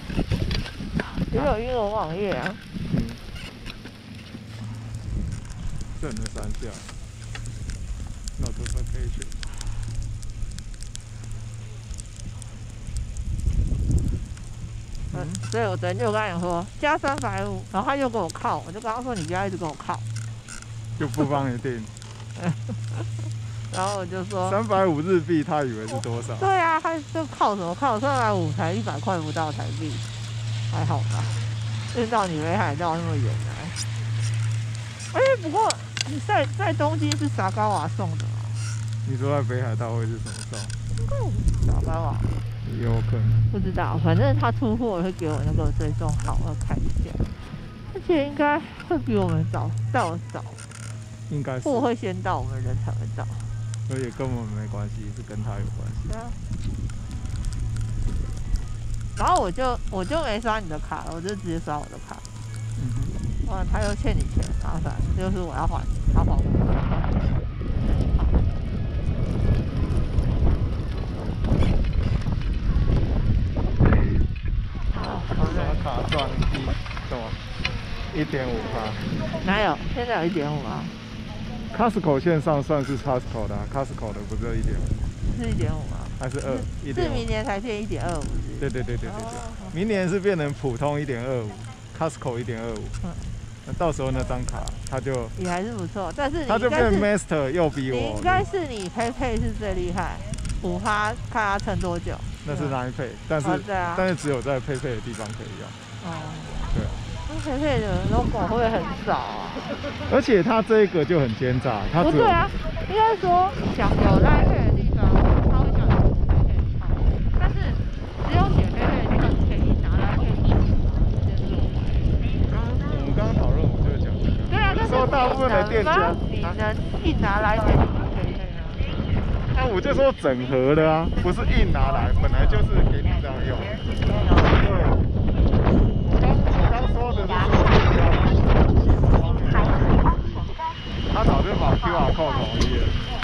只，有英文网页啊。嗯。正的三下，那都算可以去。嗯，所以我昨天就跟你说加三百五，然后他就跟我靠，我就跟他说你家一直跟我靠，就不帮你定。然后我就说三百五日币，他以为是多少？对啊，他就靠什么靠？三百五才一百块不到台币，还好吧？运到你北海道那么远来。哎、不过在在东京是沙高瓦送的吗？你说在北海道会是什么送？沙高瓦有可能。不知道，反正他出货会给我那个追踪号，我看一下。而且应该会比我们早到早，应该是，货会先到，我们人才会到。而且跟我们没关系，是跟他有关系。对啊。然后我就我就没刷你的卡了，我就直接刷我的卡。嗯哼，哇，他又欠你钱，麻烦，就是我要还，他还我。啊，好累刷卡赚一什么？一点五趴。哪有？现在有一点五啊？Costco 线上算是 Costco 的、啊、，Costco 的不是一点五，是一点五吗？还是二？一是点是。明年才变一点二五。对对对对对对哦，明年是变成普通一点二五，Costco 一点二五嗯。那到时候那张卡他就也还是不错，但是他就变应该是 Master 又比我应，该是你配配是最厉害，五趴看他撑多久。那是 Line Pay，但是哦对啊但是只有在配配的地方可以用。哦，对啊，那配配的 logo 会很少啊？而且它这个就很奸诈，它不对啊，应该说想有拉配的地方，他会叫你涂配配套，但是只有写配配的地方，可以一拿拉配去先入我们刚刚讨论我就讲这个，对啊，我但就是说大部分的店家，你能一拿来配配配啊？那我就说整合的啊，不是硬拿来，本来就是给你这样用。对，我刚我刚说的是说他早就把 QR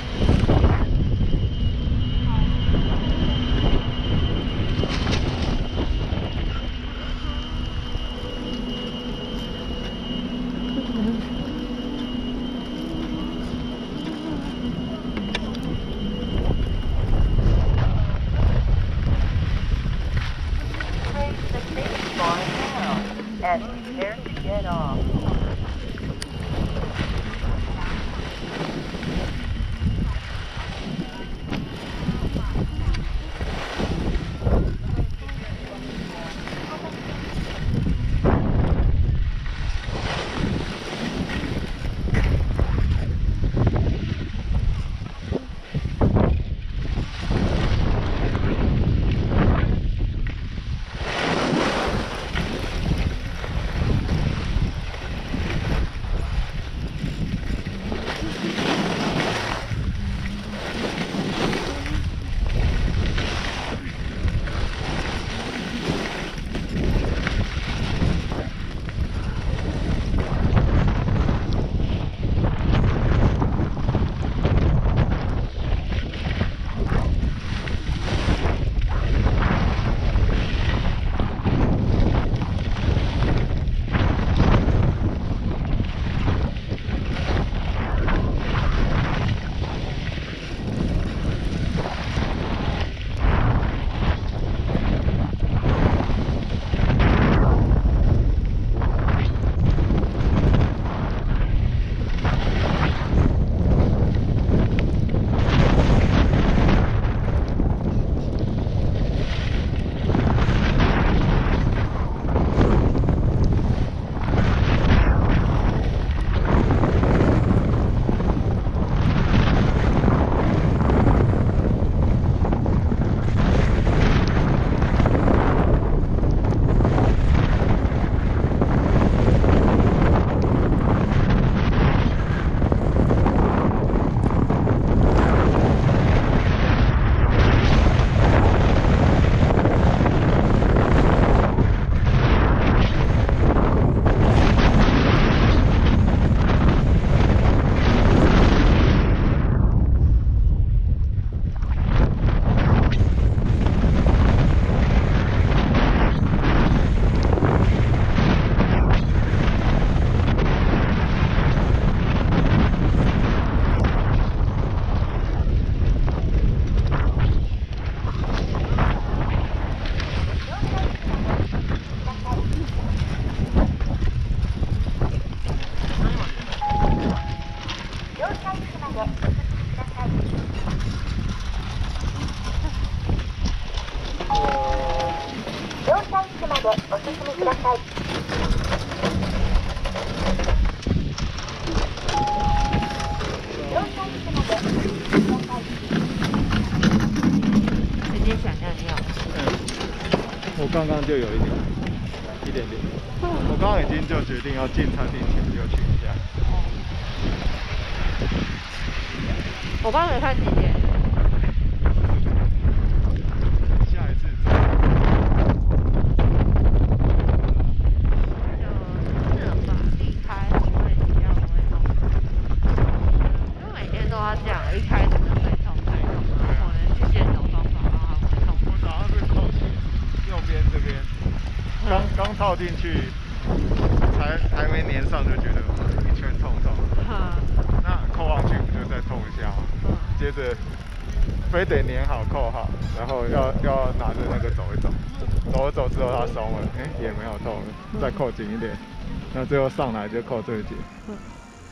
最后上来就扣最紧，嗯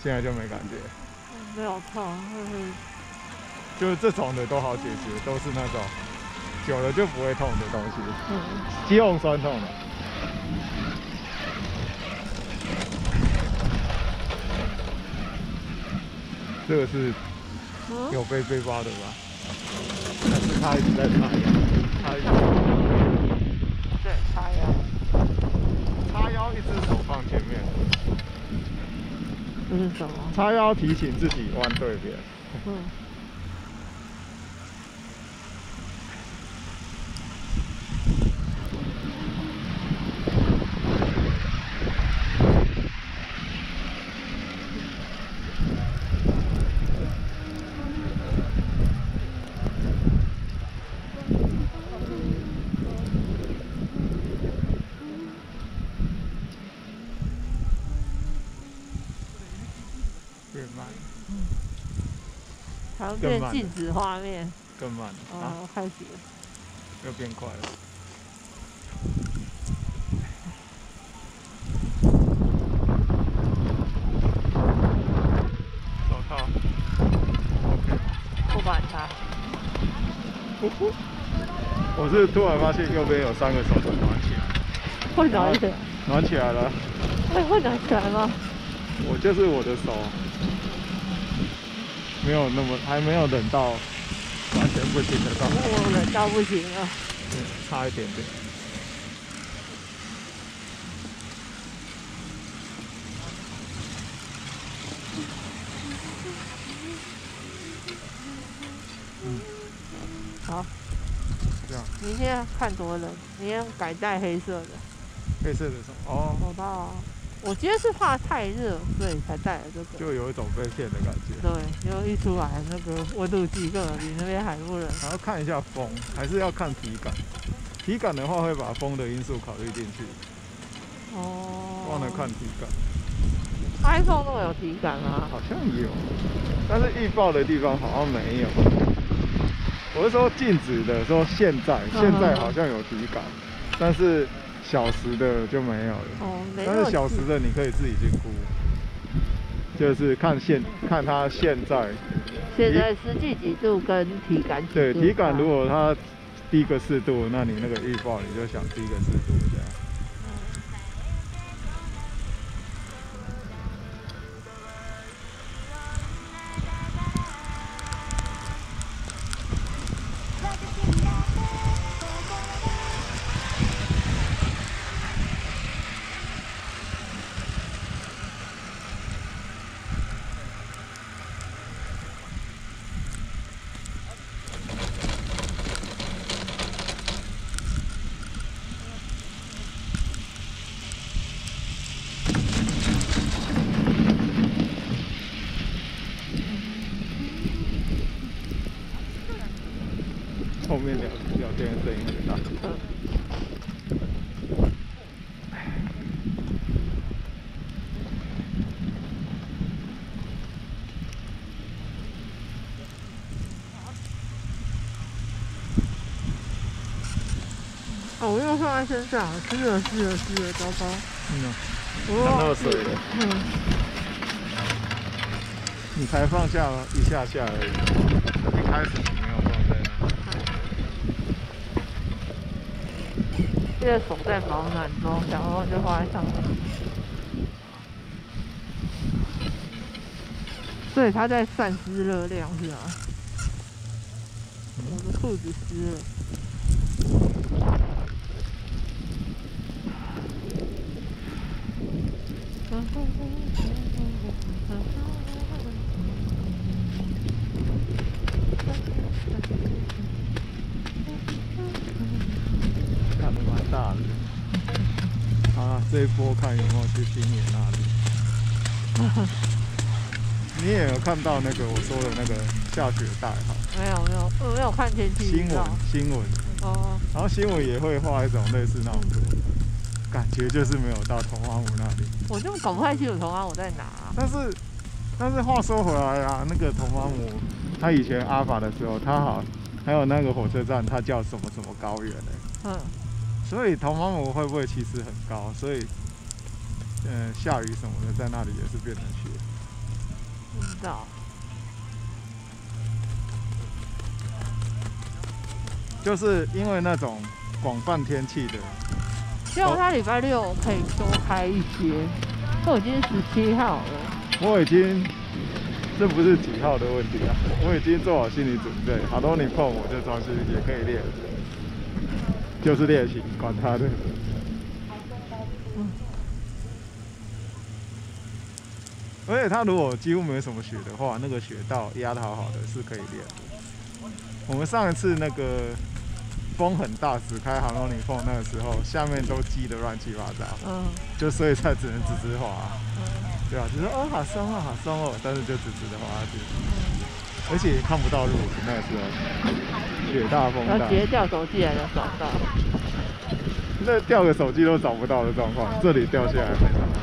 现在就没感觉。没有痛，就是就是这种的都好解决，都是那种久了就不会痛的东西，嗯，肌肉酸痛的。这个是嗯有被背包的吧？还是他一直在擦腰？他一直对，擦腰，叉腰，一只手放前面，这是什么？叉腰提醒自己弯对边。嗯，变慢，更慢变静止画面。更慢啊，哦，开始了。又变快了。手套，OK。不管它。我是突然发现右边有三个手指暖起来，会暖起来？暖起来了。会会暖起来吗？我就是我的手，没有那么还没有冷到完全不行的状态，我冷到不行了。嗯差一点点。好，这样。明天看多冷，明天改戴黑色的。黑色的手哦，手套啊。我今天是怕太热，所以才带了这个。就有一种被骗的感觉。对，因为一出来那个温度计根本比那边还不冷。然后看一下风，还是要看体感。体感的话会把风的因素考虑进去，哦。忘了看体感。iPhone 那么有体感啊？好像有，但是预报的地方好像没有。我是说静止的，说现在嗯现在好像有体感，但是小时的就没有了。哦，没有但是小时的你可以自己去估，就是看现看它现在，现在实际几度跟体感几度？对体感如果它低个四度，那你那个预报你就想低个四度这样。身上，湿了湿了湿了，糟糕！嗯。啊，看到水了。嗯，你才放下一下下而已，一开始你没有放在那。这个手在保暖中，然后就放在上面。所以它在散失热量是吗？我的裤子湿了。看得蛮大的。啊，这一波看有没有去新野那里。你也有看到那个我说的那个下雪带哈？没有没有，我没有看天气新闻。新闻，哦，然后新闻也会画一种类似那种图，感觉就是没有到童话屋那里。我就搞不太清楚同安我在哪、但是，但是话说回来啊，那个桐花湖，它以前阿法的时候，他好还有那个火车站，他叫什么什么高原呢、嗯，所以桐花湖会不会其实很高？所以，嗯、下雨什么的在那里也是变成雪。不知道。就是因为那种广泛天气的，希望他礼拜六可以多开一些，都已经十七号了。我已经，这不是几号的问题啊，我已经做好心理准备，好多你碰我这双是也可以练，就是练习，管他的。而且他如果几乎没什么雪的话，那个雪道压得好好的，是可以练。我们上一次那个风很大，只开航空领缝那个时候，下面都积得乱七八糟，嗯就所以才只能直直滑。嗯对啊，就说哦好松哦好松哦，但是就直直的滑下去，而且也看不到路那个时候，雪大风大直，接掉手机来就找到。那掉个手机都找不到的状况，这里掉下来很难。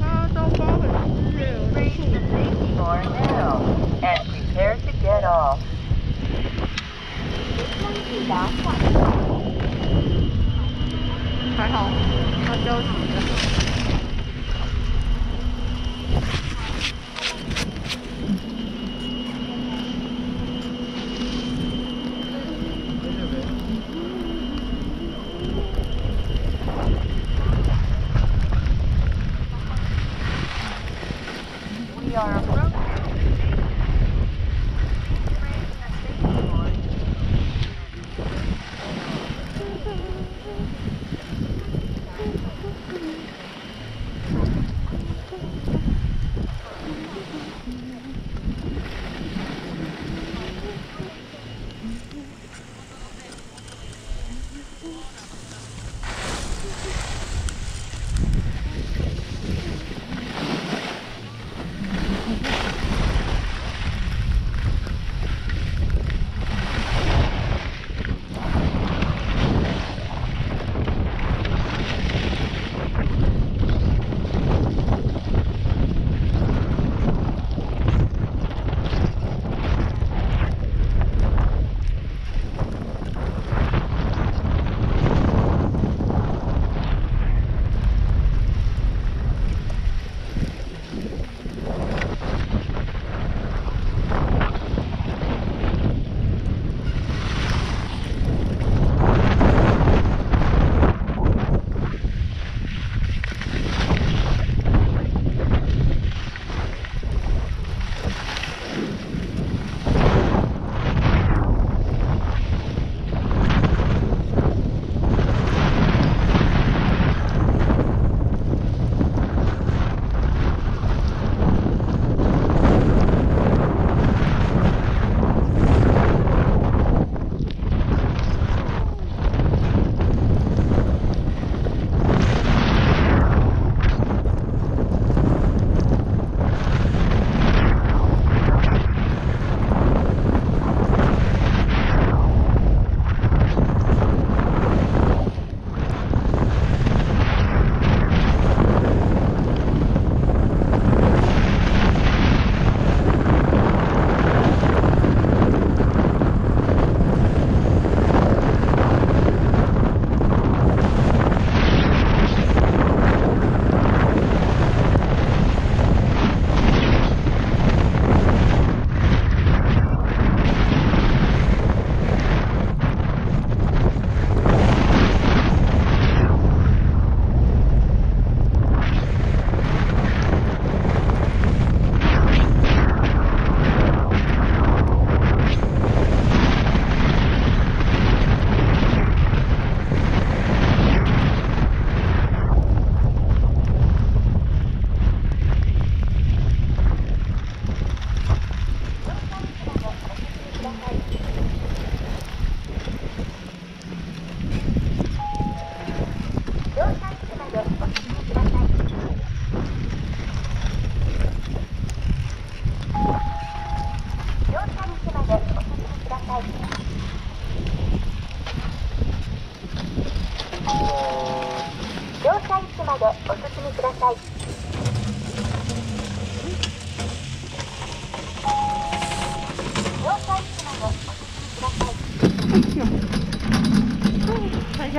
啊，糟糕，很湿耶，我的 Raise 裤 the safety bar now and prepare to get off. 抵达换还好，他休息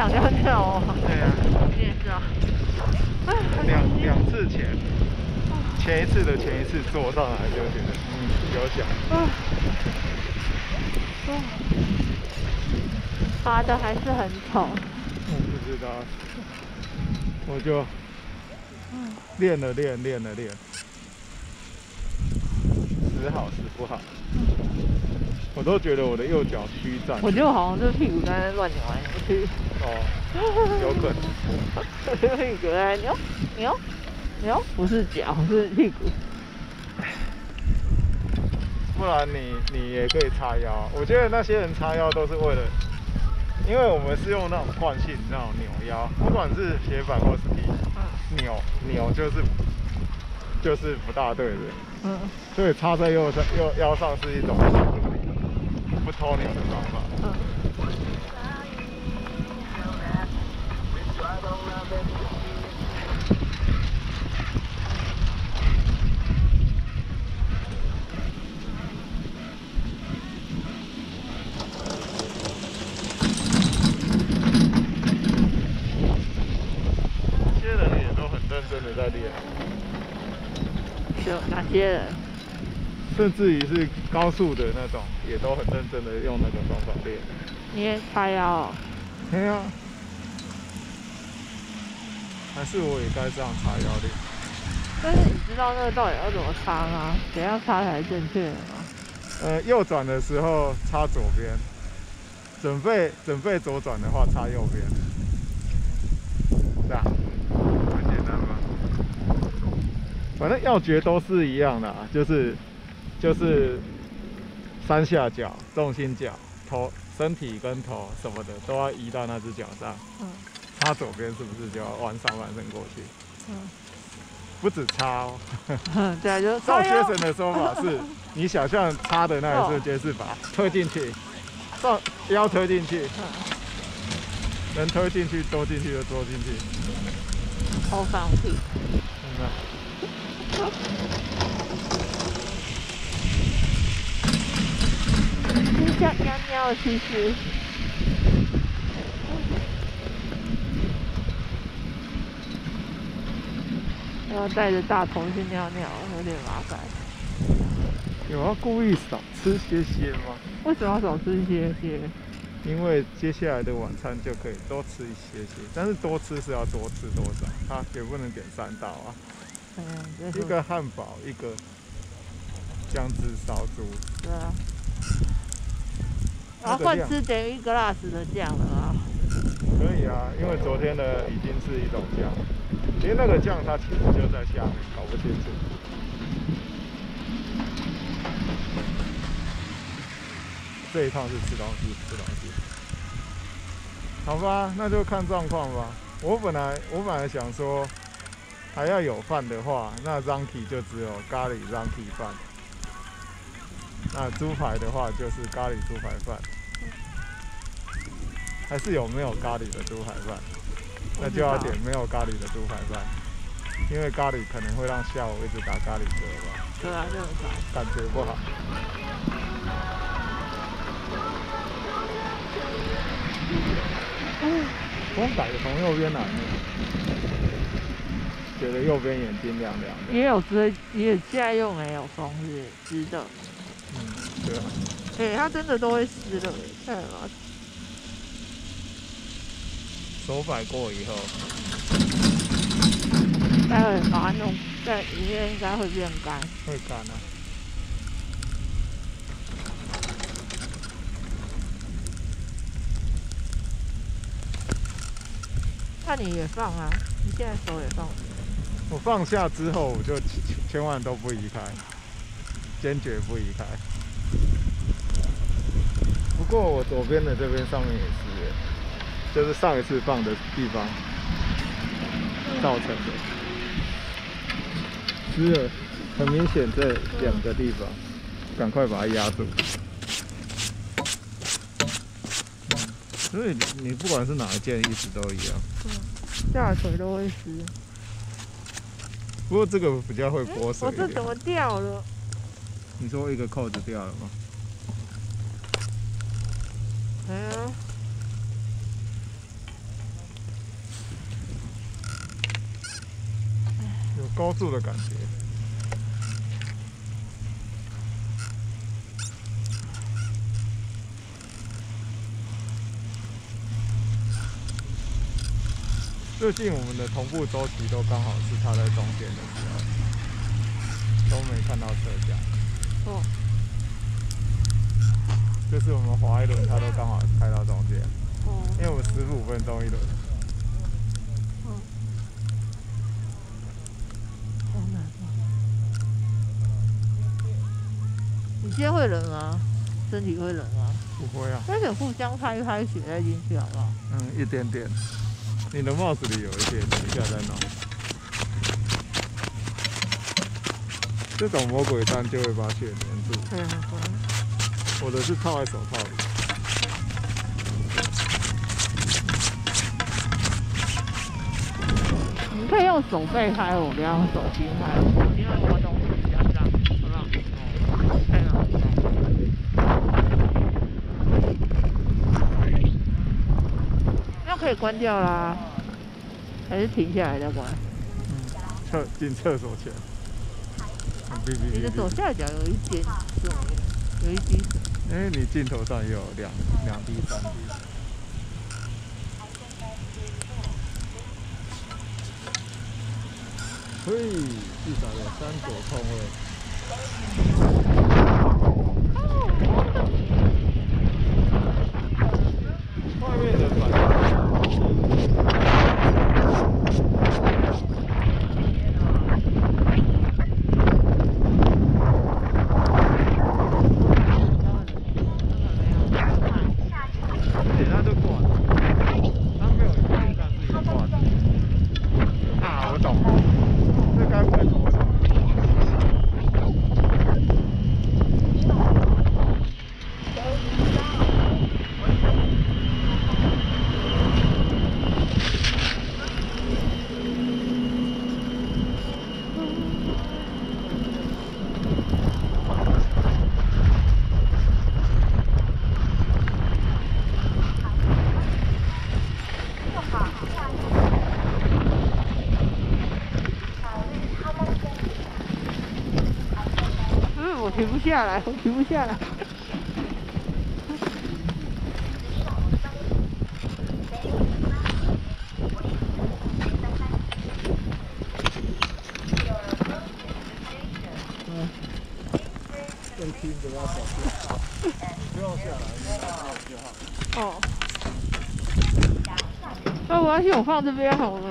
有，对啊，你也是啊。两两次前，前一次的前一次坐上来就觉得，嗯，有想，啊，啊，爬的还是很丑。我不知道，我就练了练，练了练，时好时不好，我都觉得我的右脚虚战。我觉得好像这屁股在那乱扭来扭去，哦，有可能。屁股在那扭扭扭，不是脚，是屁股。不然你你也可以叉腰。我觉得那些人叉腰都是为了，因为我们是用那种惯性那种扭腰，不管是斜板或是地扭扭就是就是不大对的，嗯，所以插在右上右腰上是一种不偷扭的方法。嗯。这些人也都很认真的在练，有哪些人？甚至于是高速的那种，也都很认真的用那个方法练。你也叉腰哦？对啊，还是我也该这样叉腰练。但是你知道那个到底要怎么插吗？怎样插才正确吗？呃，右转的时候插左边，准备准备左转的话插右边，是啊，很简单吧？反正要诀都是一样的、啊，就是就是三下脚、重心脚、头、身体跟头什么的都要移到那只脚上。嗯插左边是不是就要弯上半身过去？嗯，不止插哦。对啊，就是赵先生的说法是，你想象插的那一瞬间是把推进去，上腰推进去，能推进去多进去就多进去，好放屁。明白？就像尿尿，其实。要带着大头去尿尿，有点麻烦。有要故意少吃些些吗？为什么要少吃一些些？因为接下来的晚餐就可以多吃一些些，但是多吃是要多吃多少？啊，也不能点三道啊，嗯，一个汉堡，一个姜汁烧猪，对啊。然后换吃等于一个 glass 的酱了啊。可以啊，因为昨天的已经是一种酱，其实那个酱它其实就在下面，搞不清楚。这一趟是吃东西，吃东西。好吧，那就看状况吧。我本来我本来想说，还要有饭的话，那 Ranky 就只有咖喱 Ranky 饭。那猪排的话就是咖喱猪排饭。还是有没有咖喱的猪排饭？那就要点没有咖喱的猪排饭，因为咖喱可能会让下午一直打咖喱嗝吧，对啊，这样子？感觉不好。光改从右边来呢，觉得右边眼睛亮亮的。也有直，也现在用没有风是湿的。嗯，对啊。哎、它真的都会湿的，太麻烦。手摆过以后，待会把它弄在里面，应该会变干。会干啊。那你也放啊，你现在手也放。我放下之后，我就千千万都不移开，坚决不移开。不过我左边的这边上面也是，就是上一次放的地方造成的，湿了，很明显这两个地方，赶快把它压住。所以你不管是哪一件，一直都一样。下水都会湿。不过这个比较会剥丝。我这怎么掉了？你说一个扣子掉了吗？哎呀，有高速的感觉。最近我们的同步周期都刚好是它在中间的时候，都没看到车架。哦，就是我们滑一轮，它都刚好开到中间，哦，因为我们十五分钟一轮。嗯，好难啊。你今天会冷吗？身体会冷吗？不会啊，那可以互相拍一拍雪再进去好不好？嗯，一点点。你的帽子里有一点，等一下再弄。这种魔鬼毡就会把血粘住，对。我的是套在手套里。你可以用手背拍，我不要用手机拍，手机会滑动会比较脏，好不好？哦，太好了。那可以关掉啦，还是停下来再关？厕进厕所前。嗯哔哔你的左下角有一点水，有一滴水。哎，你镜头上也有两两滴三滴。所以至少有三左空位。外面的反应。而且它就挂着，它没有云，但是也挂着。啊，我懂了，这该不会是我懂的。嗯，我停不下来，我停不下来。更轻不要手下，不用下来，你拿好就好。哦。那没关系，我放这边好了，